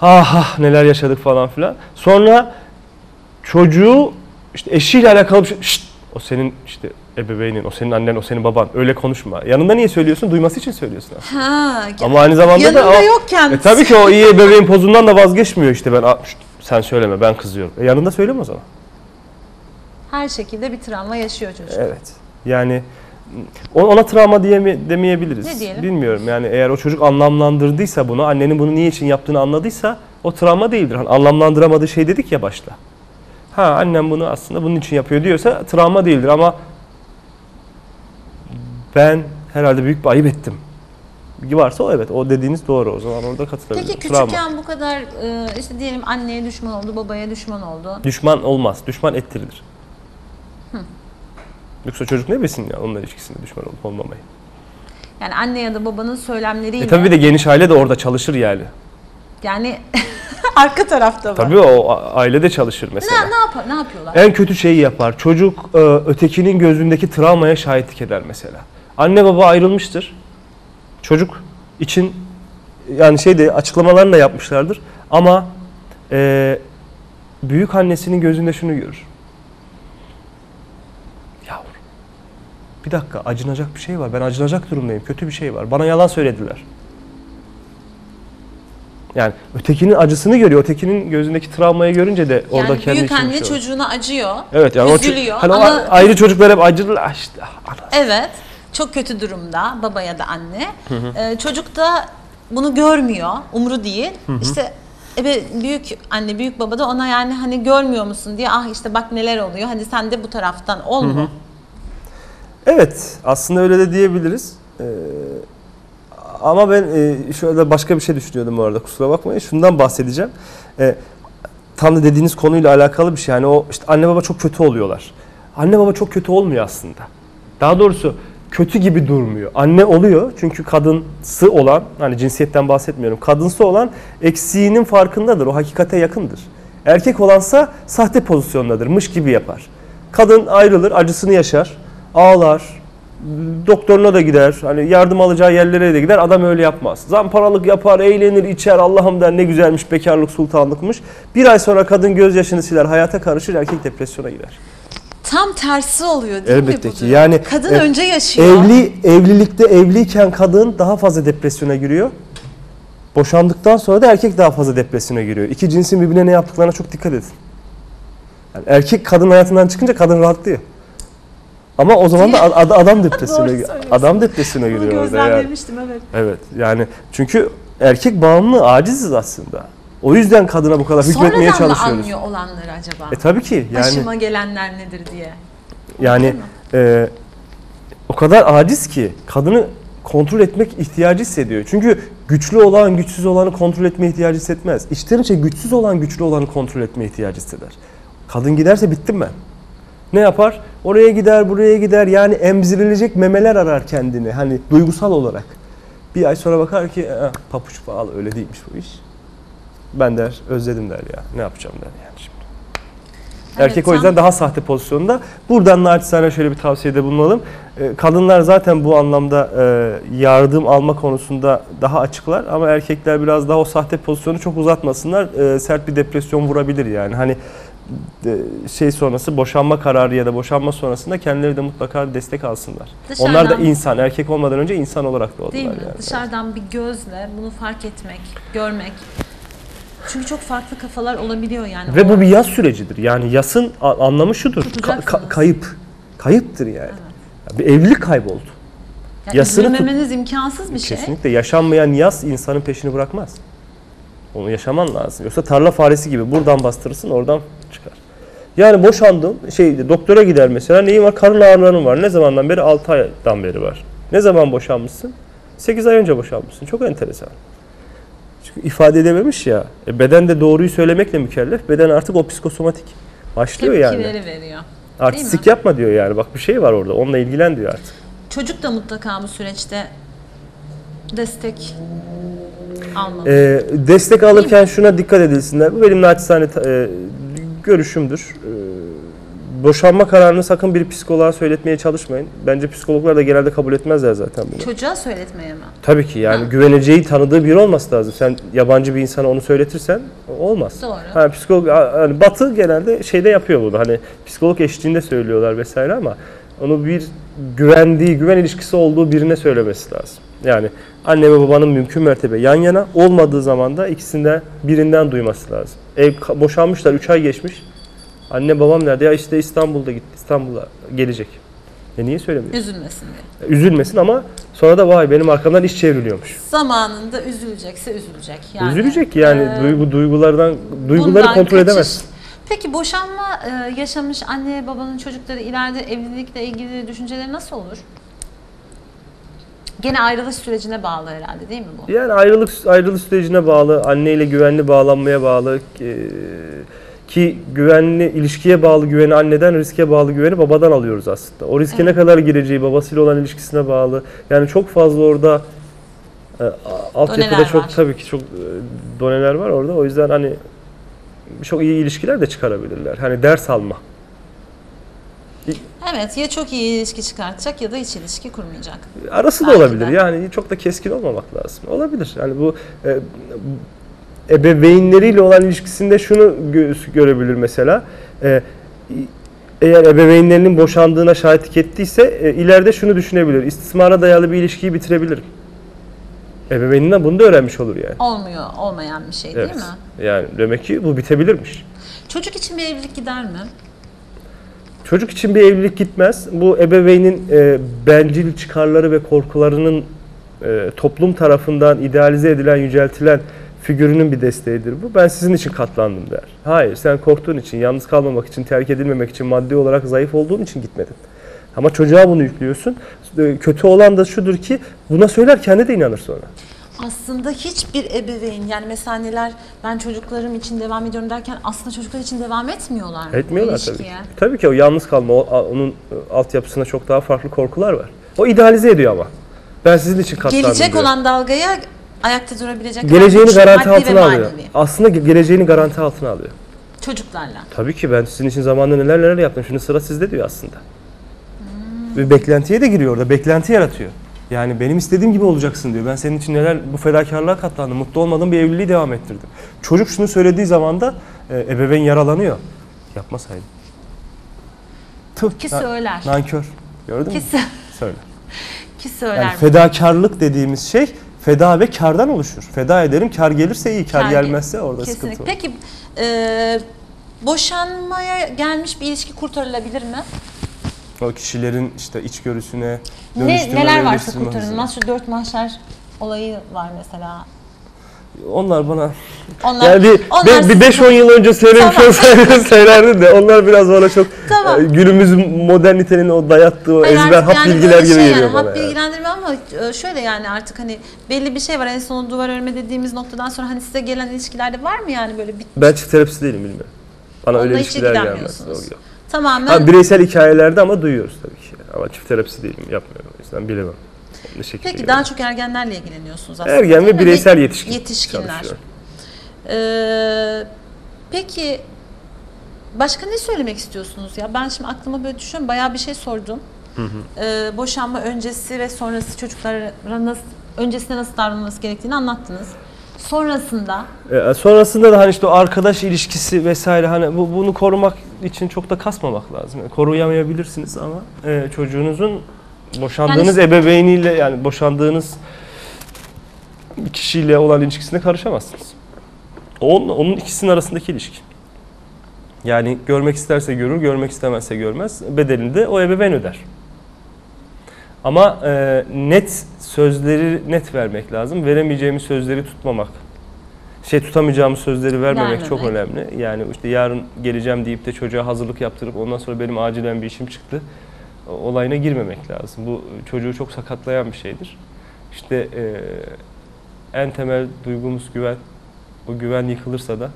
Speaker 2: Ah ah neler yaşadık falan filan. Sonra çocuğu işte eşiyle alakalı bir şey. "Şşt, o senin işte ebeveynin, o senin annen, o senin baban. Öyle konuşma. Yanında niye söylüyorsun? Duyması için söylüyorsun aslında.
Speaker 1: Ha,
Speaker 2: Ama aynı zamanda
Speaker 1: yanında
Speaker 2: da
Speaker 1: yok kendisi.
Speaker 2: e tabii ki o iyi ebeveyn pozundan da vazgeçmiyor işte ben "Aa, şşt, sen söyleme ben kızıyorum. E yanında söyleme o zaman.
Speaker 1: Her şekilde bir travma yaşıyor çocuk.
Speaker 2: Evet. Yani ona travma diyeme, demeyebiliriz.
Speaker 1: Ne diyelim?
Speaker 2: Bilmiyorum yani eğer o çocuk anlamlandırdıysa bunu, annenin bunu niye için yaptığını anladıysa o travma değildir. Hani anlamlandıramadığı şey dedik ya başta. Ha annem bunu aslında bunun için yapıyor diyorsa travma değildir ama ben herhalde büyük bir ayıp ettim. Varsa o evet o dediğiniz doğru o zaman orada katılabilirim.
Speaker 1: Peki
Speaker 2: Travma.
Speaker 1: küçükken bu kadar e, işte diyelim anneye düşman oldu, babaya düşman oldu.
Speaker 2: Düşman olmaz. Düşman ettirilir. Yoksa çocuk ne bilsin ya onunla ilişkisinde düşman olup olmamayı.
Speaker 1: Yani anne ya da babanın söylemleriyle.
Speaker 2: E tabii bir de geniş aile de orada çalışır yani.
Speaker 1: Yani arka tarafta var.
Speaker 2: Tabii o a- aile de çalışır mesela.
Speaker 1: Ne, ne, yapar, ne yapıyorlar?
Speaker 2: En kötü şeyi yapar. Çocuk e, ötekinin gözündeki travmaya şahitlik eder mesela. Anne baba ayrılmıştır. Çocuk için yani şeyde açıklamalarını da yapmışlardır. Ama e, büyük annesinin gözünde şunu görür. Yavrum bir dakika acınacak bir şey var. Ben acınacak durumdayım. Kötü bir şey var. Bana yalan söylediler. Yani ötekinin acısını görüyor. Ötekinin gözündeki travmayı görünce de orada
Speaker 1: yani
Speaker 2: kendi
Speaker 1: büyük anne
Speaker 2: şey
Speaker 1: çocuğuna acıyor.
Speaker 2: Evet yani o
Speaker 1: üzülüyor
Speaker 2: hani o
Speaker 1: ama
Speaker 2: ayrı çocuklar hep acıdılar. Ah işte, ah, ana.
Speaker 1: evet çok kötü durumda baba ya da anne. Ee, çocuk da bunu görmüyor, umru değil. İşte ebe büyük anne, büyük baba da ona yani hani görmüyor musun diye ah işte bak neler oluyor. Hadi sen de bu taraftan ol mu?
Speaker 2: Evet, aslında öyle de diyebiliriz. Ee, ama ben e, şöyle başka bir şey düşünüyordum bu arada kusura bakmayın. Şundan bahsedeceğim. Ee, tam da dediğiniz konuyla alakalı bir şey. Yani o işte anne baba çok kötü oluyorlar. Anne baba çok kötü olmuyor aslında. Daha doğrusu kötü gibi durmuyor. Anne oluyor çünkü kadınsı olan, hani cinsiyetten bahsetmiyorum. Kadınsı olan eksiğinin farkındadır. O hakikate yakındır. Erkek olansa sahte pozisyondadır. Mış gibi yapar. Kadın ayrılır, acısını yaşar, ağlar, doktoruna da gider. Hani yardım alacağı yerlere de gider. Adam öyle yapmaz. Zamparalık yapar, eğlenir, içer. Allah'ım der ne güzelmiş bekarlık, sultanlıkmış. Bir ay sonra kadın gözyaşını siler, hayata karışır, erkek depresyona girer.
Speaker 1: Tam tersi oluyor değil mi
Speaker 2: Elbette
Speaker 1: bu
Speaker 2: ki.
Speaker 1: durum?
Speaker 2: Yani
Speaker 1: Kadın
Speaker 2: e,
Speaker 1: önce yaşıyor.
Speaker 2: Evli evlilikte evliyken kadın daha fazla depresyona giriyor. Boşandıktan sonra da erkek daha fazla depresyona giriyor. İki cinsin birbirine ne yaptıklarına çok dikkat edin. Yani erkek kadın hayatından çıkınca kadın rahatlıyor. Ama o zaman da ad- adam depresyona. Adam depresyona
Speaker 1: Bunu
Speaker 2: giriyor orada yani.
Speaker 1: gözlemlemiştim evet.
Speaker 2: Evet yani çünkü erkek bağımlı aciziz aslında. O yüzden kadına bu kadar hükmetmeye
Speaker 1: Sonradan mı
Speaker 2: çalışıyoruz.
Speaker 1: anlıyor olanları acaba?
Speaker 2: E tabii ki yani
Speaker 1: Başıma gelenler nedir diye.
Speaker 2: Yani e, o kadar aciz ki kadını kontrol etmek ihtiyacı hissediyor. Çünkü güçlü olan güçsüz olanı kontrol etme ihtiyacı hissetmez. İçten içe güçsüz olan güçlü olanı kontrol etme ihtiyacı hisseder. Kadın giderse bittim ben. Ne yapar? Oraya gider, buraya gider. Yani emzirilecek memeler arar kendini. Hani duygusal olarak. Bir ay sonra bakar ki "Aa, papuç pahalı öyle değilmiş bu iş. Ben der özledim der ya. Ne yapacağım der yani şimdi.
Speaker 1: Evet,
Speaker 2: Erkek o
Speaker 1: tam-
Speaker 2: yüzden daha sahte pozisyonda. Buradan naçizane şöyle bir tavsiyede bulunalım. Ee, Kadınlar zaten bu anlamda e, yardım alma konusunda daha açıklar ama erkekler biraz daha o sahte pozisyonu çok uzatmasınlar. Ee, Sert bir depresyon vurabilir yani. Hani e, şey sonrası boşanma kararı ya da boşanma sonrasında kendileri de mutlaka destek alsınlar. Onlar da
Speaker 1: Dışarıdan-
Speaker 2: insan, erkek olmadan önce insan olarak doğdular
Speaker 1: Değil mi?
Speaker 2: yani.
Speaker 1: Dışarıdan bir gözle bunu fark etmek, görmek. Çünkü çok farklı kafalar olabiliyor yani.
Speaker 2: Ve bu bir yas sürecidir. Yani yasın anlamı şudur. Ka- ka- kayıp. Kayıptır yani. Ya Bir evlilik kayboldu.
Speaker 1: yani
Speaker 2: yasını tut-
Speaker 1: imkansız bir şey.
Speaker 2: Kesinlikle yaşanmayan yas insanın peşini bırakmaz. Onu yaşaman lazım. Yoksa tarla faresi gibi buradan bastırırsın oradan çıkar. Yani boşandım. Şey doktora gider mesela. Neyin var? Karın ağrıların var. Ne zamandan beri? 6 aydan beri var. Ne zaman boşanmışsın? 8 ay önce boşanmışsın. Çok enteresan. Çünkü ifade edememiş ya. E, beden de doğruyu söylemekle mükellef. Beden artık o psikosomatik. Başlıyor yani.
Speaker 1: Tepkileri veriyor.
Speaker 2: Artistik yapma diyor yani. Bak bir şey var orada. Onunla ilgilen diyor artık.
Speaker 1: Çocuk da mutlaka bu süreçte destek
Speaker 2: Ee, destek alırken şuna dikkat edilsinler. Bu benim naçizane e, görüşümdür. Ee, boşanma kararını sakın bir psikoloğa söyletmeye çalışmayın. Bence psikologlar da genelde kabul etmezler zaten bunu.
Speaker 1: Çocuğa söyletmeye mi?
Speaker 2: Tabii ki yani
Speaker 1: Ha.
Speaker 2: güveneceği, tanıdığı biri olması lazım. Sen yabancı bir insana onu söyletirsen olmaz.
Speaker 1: Doğru.
Speaker 2: Ha, psikolog, hani Batı genelde şeyde yapıyor bunu. Hani psikolog eşliğinde söylüyorlar vesaire ama onu bir güvendiği, güven ilişkisi olduğu birine söylemesi lazım. Yani anne ve babanın mümkün mertebe yan yana olmadığı zaman da ikisinden birinden duyması lazım. Ev boşanmışlar 3 ay geçmiş. Anne babam nerede? Ya işte İstanbul'da gitti. İstanbul'a gelecek. E niye söylemiyor?
Speaker 1: Üzülmesin diye.
Speaker 2: Üzülmesin ama sonra da vay benim arkamdan iş çevriliyormuş.
Speaker 1: Zamanında üzülecekse üzülecek. Yani,
Speaker 2: Üzülecek yani
Speaker 1: e,
Speaker 2: duygu duygulardan duyguları kontrol
Speaker 1: kaçış-
Speaker 2: edemez.
Speaker 1: Peki boşanma e, yaşamış anne babanın çocukları ileride evlilikle ilgili düşünceleri nasıl olur? Gene ayrılış sürecine bağlı herhalde değil mi bu?
Speaker 2: Yani ayrılık ayrılık sürecine bağlı, anneyle güvenli bağlanmaya bağlı e, ki güvenli ilişkiye bağlı güveni anneden, riske bağlı güveni babadan alıyoruz aslında. O riske ne kadar gireceği babasıyla olan ilişkisine bağlı. Yani çok fazla orada e, altyapıda çok
Speaker 1: var.
Speaker 2: tabii ki çok e, doneler var orada. O yüzden hani çok iyi ilişkiler de çıkarabilirler. Hani ders alma.
Speaker 1: Evet ya çok iyi ilişki çıkartacak ya da hiç ilişki kurmayacak.
Speaker 2: Arası da
Speaker 1: Belki
Speaker 2: olabilir.
Speaker 1: de.
Speaker 2: Yani çok da keskin olmamak lazım. Olabilir. Yani bu e, ebeveynleriyle olan ilişkisinde şunu gö- görebilir mesela. E, eğer ebeveynlerinin boşandığına şahitlik ettiyse e, ileride şunu düşünebilir. İstismara dayalı bir ilişkiyi bitirebilirim. Ebeveyninden bunu da öğrenmiş olur yani.
Speaker 1: Olmuyor, olmayan bir şey değil
Speaker 2: Evet.
Speaker 1: mi?
Speaker 2: Yani demek ki bu bitebilirmiş.
Speaker 1: Çocuk için bir evlilik gider mi?
Speaker 2: Çocuk için bir evlilik gitmez. Bu ebeveynin e, bencil çıkarları ve korkularının e, toplum tarafından idealize edilen, yüceltilen figürünün bir desteğidir bu. Ben sizin için katlandım der. Hayır, sen korktuğun için, yalnız kalmamak için, terk edilmemek için, maddi olarak zayıf olduğun için gitmedin. Ama çocuğa bunu yüklüyorsun. E, Kötü olan da şudur ki buna söyler kendi de inanır sonra.
Speaker 1: Aslında hiçbir ebeveyn yani mesela anneler ben çocuklarım için devam ediyorum derken aslında çocuklar için devam etmiyorlar. mı
Speaker 2: Etmiyorlar tabii ki. Tabii ki o yalnız kalma, o, onun e, altyapısında çok daha farklı korkular var. O idealize ediyor ama. Ben sizin için katlandım
Speaker 1: Gelecek
Speaker 2: diyor.
Speaker 1: olan dalgaya ayakta durabilecek
Speaker 2: geleceğini
Speaker 1: kadar
Speaker 2: garanti altına alıyor.
Speaker 1: manevi.
Speaker 2: Aslında ge- geleceğini garanti altına alıyor.
Speaker 1: Çocuklarla.
Speaker 2: Tabii ki ben sizin için zamanında neler neler yaptım. Şimdi sıra sizde diyor aslında. Ve beklentiye de giriyor orada. Beklenti yaratıyor. Yani benim istediğim gibi olacaksın diyor. Ben senin için neler bu fedakarlığa katlandım. Mutlu olmadığım bir evliliği devam ettirdim. Çocuk şunu söylediği zaman da e, ebeveyn yaralanıyor. Yapmasaydım. Tüh,
Speaker 1: Ki
Speaker 2: na-
Speaker 1: söyler.
Speaker 2: Nankör. Gördün
Speaker 1: Ki,
Speaker 2: mü?
Speaker 1: sö-
Speaker 2: Söyle.
Speaker 1: ki söyler.
Speaker 2: Yani fedakarlık dediğimiz şey feda ve kardan oluşur. Feda ederim, kar gelirse iyi, kar,
Speaker 1: Kar gel-
Speaker 2: gelmezse orada
Speaker 1: Kesinlikle.
Speaker 2: sıkıntı var.
Speaker 1: Peki e, boşanmaya gelmiş bir ilişki kurtarılabilir mi?
Speaker 2: O kişilerin işte içgörüsüne
Speaker 1: Ne,
Speaker 2: dönüştürme
Speaker 1: neler
Speaker 2: ve
Speaker 1: varsa kurtarılmaz. Şu dört mahşer olayı var mesela.
Speaker 2: Onlar bana
Speaker 1: Onlar,
Speaker 2: yani bir,
Speaker 1: onlar
Speaker 2: bir, bir
Speaker 1: sizi-
Speaker 2: 5-10 yıl önce söylemiş
Speaker 1: Tamam.
Speaker 2: olsaydın söylerdin de onlar biraz bana çok
Speaker 1: Tamam.
Speaker 2: e, günümüz modernitenin o dayattığı o
Speaker 1: Hayır,
Speaker 2: ezber hap
Speaker 1: yani
Speaker 2: bilgiler
Speaker 1: böyle
Speaker 2: gibi
Speaker 1: şey
Speaker 2: geliyor
Speaker 1: yani,
Speaker 2: bana.
Speaker 1: Hap
Speaker 2: yani.
Speaker 1: bilgilendirme ama e, şöyle yani artık hani belli bir şey var. En son duvar örme dediğimiz noktadan sonra hani size gelen ilişkilerde var mı yani böyle bir
Speaker 2: Ben çift terapisi değilim bilmiyorum. Bana öyle
Speaker 1: Onunla hiç
Speaker 2: ilişkiler gelmez. yok.
Speaker 1: Tamamen
Speaker 2: Ha, bireysel hikayelerde ama duyuyoruz tabii ki. Ama çift terapisi değilim, yapmıyorum. O yüzden bilemem. Ne şekilde
Speaker 1: Peki
Speaker 2: gelir.
Speaker 1: daha çok ergenlerle ilgileniyorsunuz aslında.
Speaker 2: Ergen ve bireysel yetişkin
Speaker 1: Yetişkinler. Ee, peki başka ne söylemek istiyorsunuz ya? Ben şimdi aklıma böyle düşünüyorum. Bayağı bir şey sordum. Ee, boşanma öncesi ve sonrası çocuklara nasıl, öncesinde nasıl davranılması gerektiğini anlattınız. Sonrasında
Speaker 2: E, sonrasında da hani işte o arkadaş ilişkisi vesaire hani bu, bunu korumak için çok da kasmamak lazım. Yani koruyamayabilirsiniz ama e, çocuğunuzun boşandığınız
Speaker 1: Yani-
Speaker 2: ebeveyniyle yani boşandığınız kişiyle olan ilişkisine karışamazsınız. Onun, onun ikisinin arasındaki ilişki. Yani görmek isterse görür, görmek istemezse görmez. Bedelini de o ebeveyn öder. Ama e, net sözleri net vermek lazım. Veremeyeceğimiz sözleri tutmamak. Şey tutamayacağımız sözleri vermemek çok
Speaker 1: Vermemek.
Speaker 2: önemli. Yani işte yarın geleceğim deyip de çocuğa hazırlık yaptırıp ondan sonra benim acilen bir işim çıktı. Olayına girmemek lazım. Bu çocuğu çok sakatlayan bir şeydir. İşte e, en temel duygumuz güven. O güven yıkılırsa da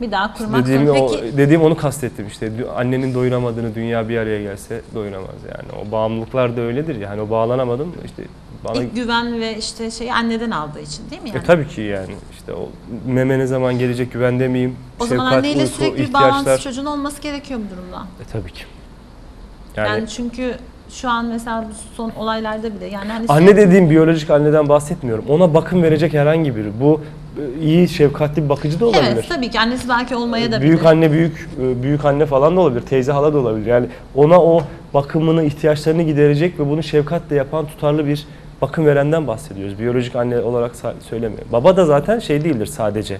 Speaker 1: bir daha kurmak
Speaker 2: dediğim,
Speaker 1: zor.
Speaker 2: o,
Speaker 1: Peki
Speaker 2: dediğim onu kastettim işte. Annenin doyuramadığını dünya bir araya gelse doyuramaz yani. O bağımlılıklar da öyledir ya. Hani o bağlanamadın mı işte bana
Speaker 1: ilk güven ve işte şeyi anneden aldığı için değil mi yani?
Speaker 2: E tabii ki yani işte o meme ne zaman gelecek güvende miyim?
Speaker 1: o zaman
Speaker 2: Şefkat,
Speaker 1: anneyle
Speaker 2: uyku,
Speaker 1: sürekli bir
Speaker 2: ihtiyaçlar.
Speaker 1: bağlantısı çocuğun olması gerekiyor bu durumda.
Speaker 2: E tabii ki.
Speaker 1: Yani,
Speaker 2: Yani,
Speaker 1: çünkü şu an mesela bu son olaylarda bile yani hani
Speaker 2: anne dediğim biyolojik anneden bahsetmiyorum. Ona bakım verecek herhangi biri. Bu e, iyi şefkatli bir bakıcı da olabilir.
Speaker 1: Evet tabii ki annesi belki olmaya da
Speaker 2: büyük
Speaker 1: bilir.
Speaker 2: anne büyük e, büyük anne falan da olabilir. Teyze hala da olabilir. Yani ona o bakımını, ihtiyaçlarını giderecek ve bunu şefkatle yapan tutarlı bir bakım verenden bahsediyoruz. Biyolojik anne olarak söylemiyorum. Baba da zaten şey değildir sadece.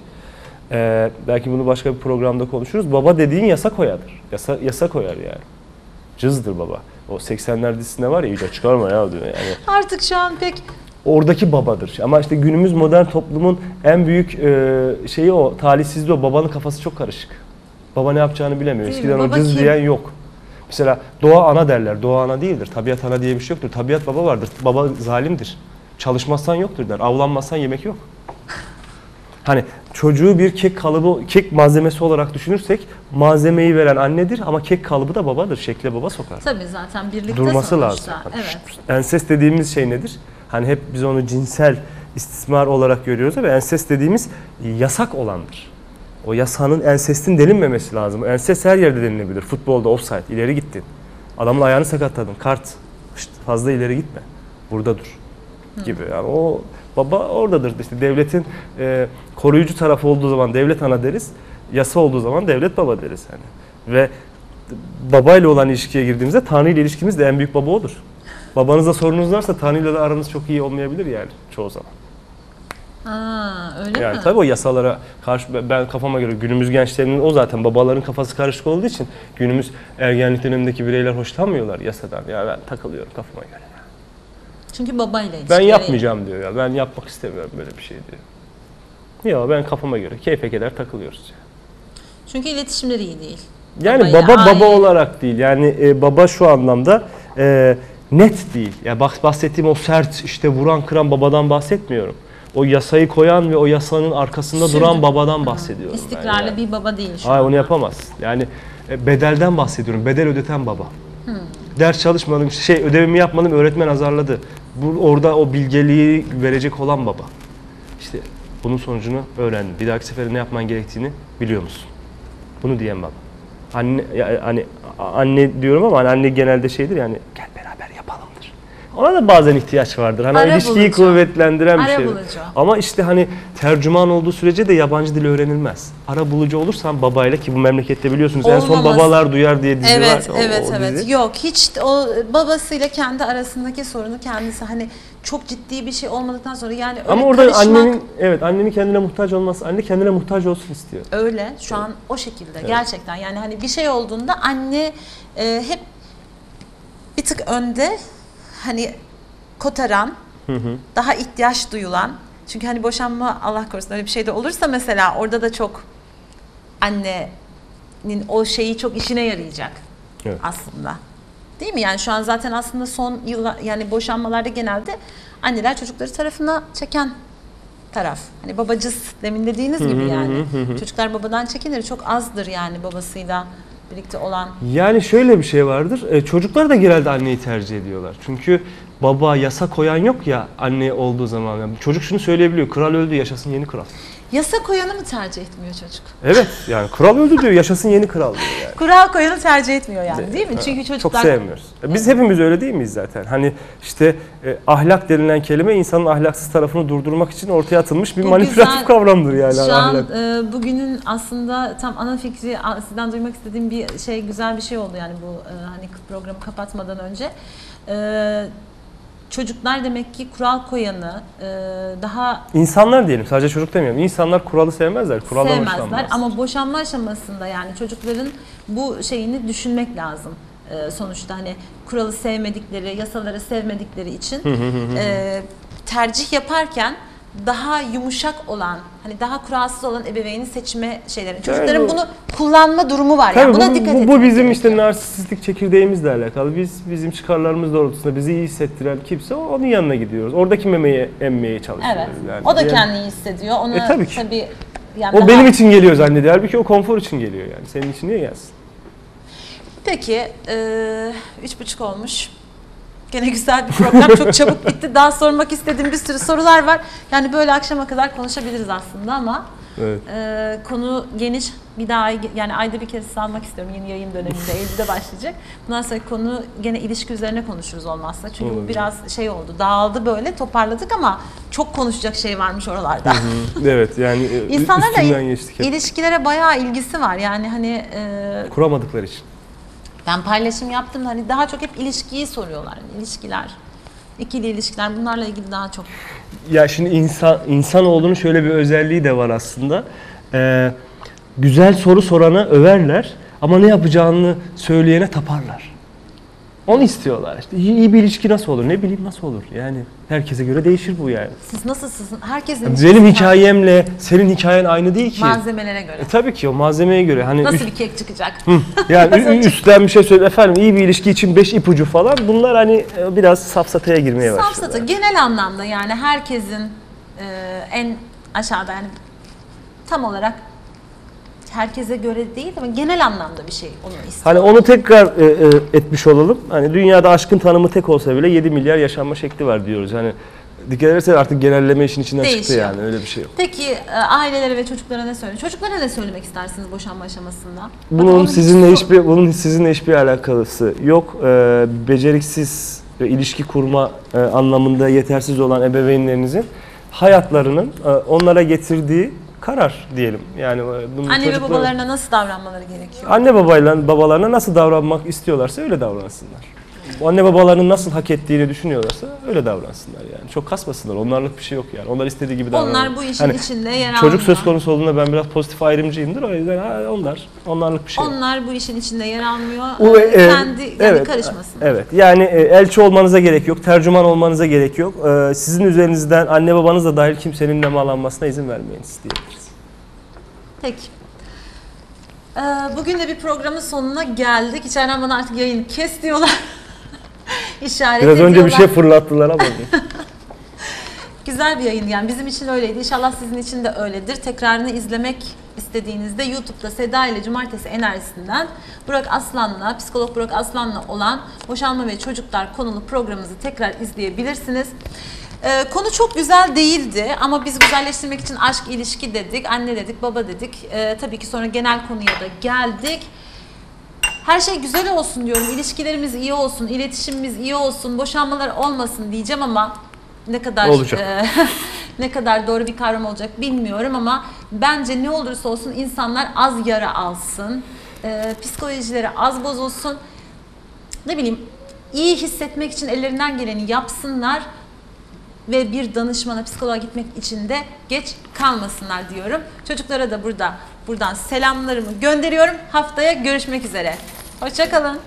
Speaker 2: Ee, belki bunu başka bir programda konuşuruz. Baba dediğin yasa koyadır. Yasa, yasa koyar yani. Cızdır baba. O 80'ler dizisinde var ya iyice çıkarma ya diyor yani.
Speaker 1: Artık şu an pek
Speaker 2: Oradaki babadır. Ama işte günümüz modern toplumun en büyük e, şeyi o, talihsizliği o. Babanın kafası çok karışık. Baba ne yapacağını bilemiyor.
Speaker 1: Değil mi?
Speaker 2: Eskiden o
Speaker 1: Baba
Speaker 2: cız
Speaker 1: kim?
Speaker 2: diyen yok. Mesela doğa ana derler. Doğa ana değildir. Tabiat ana diye bir şey yoktur. Tabiat baba vardır. Baba zalimdir. Çalışmazsan yoktur der. Avlanmazsan yemek yok. Hani çocuğu bir kek kalıbı, kek malzemesi olarak düşünürsek malzemeyi veren annedir ama kek kalıbı da babadır. Şekle baba sokar
Speaker 1: tabii zaten birlikte
Speaker 2: durması
Speaker 1: sonuçta.
Speaker 2: lazım.
Speaker 1: Evet.
Speaker 2: Ensest dediğimiz şey nedir? Hani hep biz onu cinsel istismar olarak görüyoruz ama ensest dediğimiz yasak olandır. O yasanın ensestin delinmemesi lazım. Ensest her yerde denilebilir. Futbolda offside, ileri gittin. Adamın ayağını sakatladın, kart. Şşt, fazla ileri gitme. Burada dur. Gibi. Yani o baba oradadır. İşte devletin e, koruyucu tarafı olduğu zaman devlet ana deriz. Yasa olduğu zaman devlet baba deriz. Yani. Ve babayla olan ilişkiye girdiğimizde Tanrı ile ilişkimiz de en büyük baba odur. Babanızla sorunuz varsa Tanrı ile de aranız çok iyi olmayabilir yani çoğu zaman.
Speaker 1: Aa, öyle
Speaker 2: Yani
Speaker 1: mi?
Speaker 2: tabii o yasalara karşı ben kafama göre günümüz gençlerinin o zaten babaların kafası karışık olduğu için günümüz ergenlik dönemindeki bireyler hoşlanmıyorlar yasadan. Ya ben takılıyorum kafama göre.
Speaker 1: Çünkü babayla
Speaker 2: Ben yapmayacağım diyor ya. Ben yapmak istemiyorum böyle bir şey diyor. Ya ben kafama göre keyfe keder takılıyoruz. ya.
Speaker 1: Çünkü iletişimleri iyi değil.
Speaker 2: Yani
Speaker 1: Babayla
Speaker 2: baba baba
Speaker 1: aile-
Speaker 2: olarak değil. Yani e, baba şu anlamda e, net değil. Ya bak bahsettiğim o sert işte vuran kıran babadan bahsetmiyorum. O yasayı koyan ve o yasanın arkasında
Speaker 1: Sürdü-
Speaker 2: duran babadan bahsediyorum.
Speaker 1: İstikrarlı
Speaker 2: yani.
Speaker 1: bir baba değil şu
Speaker 2: Hayır onu yapamaz. Yani e, bedelden bahsediyorum. Bedel ödeten baba. Ders çalışmadım, şey ödevimi yapmadım, öğretmen azarladı. Bu orada o bilgeliği verecek olan baba. İşte bunun sonucunu öğrendim. Bir dahaki sefere ne yapman gerektiğini biliyor musun? Bunu diyen baba. Anne ya, hani anne diyorum ama hani anne genelde şeydir yani gel beraber. Ona da bazen ihtiyaç vardır. Hani
Speaker 1: Ara
Speaker 2: ilişkiyi
Speaker 1: bulucu.
Speaker 2: kuvvetlendiren bir
Speaker 1: Ara
Speaker 2: şey.
Speaker 1: bulucu.
Speaker 2: Ama işte hani tercüman olduğu sürece de yabancı dil öğrenilmez. Ara bulucu olursan babayla ki bu memlekette biliyorsunuz en son babalar duyar diye dizi
Speaker 1: Evet,
Speaker 2: var. o-
Speaker 1: evet,
Speaker 2: o
Speaker 1: evet.
Speaker 2: dizi.
Speaker 1: Yok, hiç o babasıyla kendi arasındaki sorunu kendisi hani çok ciddi bir şey olmadıktan sonra yani öyle
Speaker 2: Ama orada
Speaker 1: karışmak
Speaker 2: annenin evet annenin kendine muhtaç olması, anne kendine muhtaç olsun istiyor.
Speaker 1: öyle şu an o şekilde gerçekten yani hani bir şey olduğunda anne e, hep bir tık önde hani kotaran daha ihtiyaç duyulan çünkü hani boşanma Allah korusun öyle bir şey de olursa mesela orada da çok annenin o şeyi çok işine yarayacak
Speaker 2: Evet.
Speaker 1: aslında. Değil mi? Yani şu an zaten aslında son yıllar yani boşanmalarda genelde anneler çocukları tarafına çeken taraf. Hani babacız demin dediğiniz gibi yani. Çocuklar babadan çekinir. Çok azdır yani babasıyla birlikte olan.
Speaker 2: Yani şöyle bir şey vardır. e, çocuklar da genelde anneyi tercih ediyorlar. Çünkü baba yasa koyan yok ya anne olduğu zaman. Yani çocuk şunu söyleyebiliyor. Kral öldü yaşasın yeni kral.
Speaker 1: Yasa koyanı mı tercih etmiyor çocuk?
Speaker 2: Evet yani kral öldü diyor yaşasın yeni kral diyor yani.
Speaker 1: Kural koyanı tercih etmiyor yani değil mi? Çünkü
Speaker 2: Çok
Speaker 1: çocuklar
Speaker 2: sevmiyoruz. Biz hepimiz öyle değil miyiz zaten? Hani işte e, ahlak denilen kelime insanın ahlaksız tarafını durdurmak için ortaya atılmış bir
Speaker 1: Bu
Speaker 2: manipülatif
Speaker 1: güzel.
Speaker 2: kavramdır yani
Speaker 1: Şu an
Speaker 2: ahlak.
Speaker 1: e, bugünün aslında tam ana fikri sizden duymak istediğim bir şey güzel bir şey oldu yani bu e, hani programı kapatmadan önce. E, çocuklar demek ki kural koyanı e, daha
Speaker 2: İnsanlar diyelim sadece çocuk demiyorum. İnsanlar kuralı sevmezler. Kuraldan
Speaker 1: sevmezler
Speaker 2: hoşlanmaz.
Speaker 1: ama boşanma aşamasında yani çocukların bu şeyini düşünmek lazım. E, sonuçta hani kuralı sevmedikleri, yasaları sevmedikleri için e, tercih yaparken daha yumuşak olan, hani daha kuralsız olan ebeveyni seçme şeyleri. Çocukların
Speaker 2: bu-
Speaker 1: bunu kullanma durumu var.
Speaker 2: Tabii
Speaker 1: yani buna
Speaker 2: bu,
Speaker 1: dikkat
Speaker 2: bu, bu
Speaker 1: etmek
Speaker 2: bizim işte
Speaker 1: gerekiyor.
Speaker 2: narsistik çekirdeğimizle alakalı. Biz bizim çıkarlarımız doğrultusunda bizi iyi hissettiren kimse o- onun yanına gidiyoruz. Oradaki memeyi emmeye çalışıyoruz.
Speaker 1: Evet.
Speaker 2: Yani.
Speaker 1: o da
Speaker 2: Yani
Speaker 1: kendini iyi hissediyor. Onu
Speaker 2: E, tabii ki.
Speaker 1: yani
Speaker 2: O
Speaker 1: daha-
Speaker 2: benim için geliyor zannediyor. Halbuki o konfor için geliyor yani. Senin için niye gelsin?
Speaker 1: Peki, e, üç buçuk olmuş. Gene güzel bir program. Çok çabuk bitti. Daha sormak istediğim bir sürü sorular var. Yani böyle akşama kadar konuşabiliriz aslında ama
Speaker 2: Evet.
Speaker 1: e, konu geniş. Bir daha yani ayda bir kere salmak istiyorum. Yeni yayın döneminde Eylül'de başlayacak. Bundan sonra konu gene ilişki üzerine konuşuruz olmazsa. Çünkü
Speaker 2: Olabilir.
Speaker 1: biraz şey oldu. Dağıldı böyle. Toparladık ama çok konuşacak şey varmış oralarda.
Speaker 2: evet yani e, üstünden
Speaker 1: il- ilişkilere bayağı ilgisi var. Yani hani e,
Speaker 2: Kuramadıkları için.
Speaker 1: Ben paylaşım yaptım hani daha çok hep ilişkiyi soruyorlar. Yani ilişkiler, ikili ilişkiler bunlarla ilgili daha çok.
Speaker 2: Ya şimdi insan insanoğlunun şöyle bir özelliği de var aslında. Ee, güzel soru soranı överler ama ne yapacağını söyleyene taparlar. Onu istiyorlar işte. İyi, iyi bir ilişki nasıl olur? Ne bileyim nasıl olur? Yani herkese göre değişir bu yani.
Speaker 1: Siz nasılsınız? Herkesin
Speaker 2: Benim hikayemle senin hikayen aynı değil ki.
Speaker 1: malzemelere göre.
Speaker 2: E, tabii ki o malzemeye göre. Hani
Speaker 1: Nasıl
Speaker 2: üst-
Speaker 1: bir kek çıkacak?
Speaker 2: yani ü- ü- üstten bir şey söyle efendim iyi bir ilişki için beş ipucu falan bunlar hani e, biraz safsataya girmeye başlıyor.
Speaker 1: Safsata genel anlamda yani herkesin e, en aşağıda yani tam olarak herkese göre değil ama genel anlamda bir şey onu istiyor.
Speaker 2: Hani onu tekrar e, e, etmiş olalım. Hani dünyada aşkın tanımı tek olsa bile 7 milyar yaşanma şekli var diyoruz. Hani dikkat edersen artık genelleme işin içinden çıktı
Speaker 1: Değişiyor.
Speaker 2: yani öyle bir şey yok.
Speaker 1: Peki e, ailelere ve çocuklara ne söyle? Çocuklara ne söylemek istersiniz boşanma aşamasında? Bak,
Speaker 2: Bunun
Speaker 1: onun
Speaker 2: sizinle
Speaker 1: hiç-
Speaker 2: hiçbir bunun sizinle hiçbir alakası yok. Ee, beceriksiz e, ilişki kurma e, anlamında yetersiz olan ebeveynlerinizin hayatlarının e, onlara getirdiği karar diyelim. Yani e, bunun
Speaker 1: Anne ve babalarına nasıl davranmaları gerekiyor?
Speaker 2: anne babayla babalarına nasıl davranmak istiyorlarsa öyle davransınlar. Anne babalarının nasıl hak ettiğini düşünüyorlarsa öyle davransınlar yani. Çok kasmasınlar. Onlarlık bir şey yok yani. Onlar istediği gibi davranır.
Speaker 1: Onlar bu işin
Speaker 2: Hani
Speaker 1: içinde yer almıyor.
Speaker 2: Çocuk söz konusu olduğunda ben biraz pozitif ayrımcıyımdır. O yüzden ha, onlar, onlarlık bir şey. yok.
Speaker 1: Onlar bu işin içinde yer almıyor.
Speaker 2: O, e,
Speaker 1: kendi yani
Speaker 2: evet,
Speaker 1: karışmasın.
Speaker 2: Evet. Yani e, elçi olmanıza gerek yok, tercüman olmanıza gerek yok. Ee, sizin üzerinizden anne babanız da dahil kimsenin nemalanmasına izin vermeyiniz diyebiliriz.
Speaker 1: Peki. Ee, bugün de bir programın sonuna geldik. İçeriden bana artık yayını kes diyorlar. İşaret
Speaker 2: Biraz önce bir
Speaker 1: ediyorlar.
Speaker 2: şey fırlattılar ama.
Speaker 1: Güzel bir yayın yani bizim için öyleydi. İnşallah sizin için de öyledir. Tekrarını izlemek istediğinizde YouTube'da Seda ile Cumartesi enerjisinden Burak Aslan'la, psikolog Burak Aslan'la olan Boşanma ve Çocuklar konulu programımızı tekrar izleyebilirsiniz. Ee, konu çok güzel değildi ama biz güzelleştirmek için aşk, ilişki dedik, anne dedik, baba dedik. Ee, tabii ki sonra genel konuya da geldik. Her şey güzel olsun diyorum. İlişkilerimiz iyi olsun, iletişimimiz iyi olsun, boşanmalar olmasın diyeceğim ama ne kadar
Speaker 2: Olacak.
Speaker 1: e, ne kadar doğru bir kavram olacak bilmiyorum ama bence ne olursa olsun insanlar az yara alsın. E, psikolojileri az bozulsun. Ne bileyim iyi hissetmek için ellerinden geleni yapsınlar ve bir danışmana psikoloğa gitmek için de geç kalmasınlar diyorum. Çocuklara da burada buradan selamlarımı gönderiyorum. Haftaya görüşmek üzere. Hoşçakalın.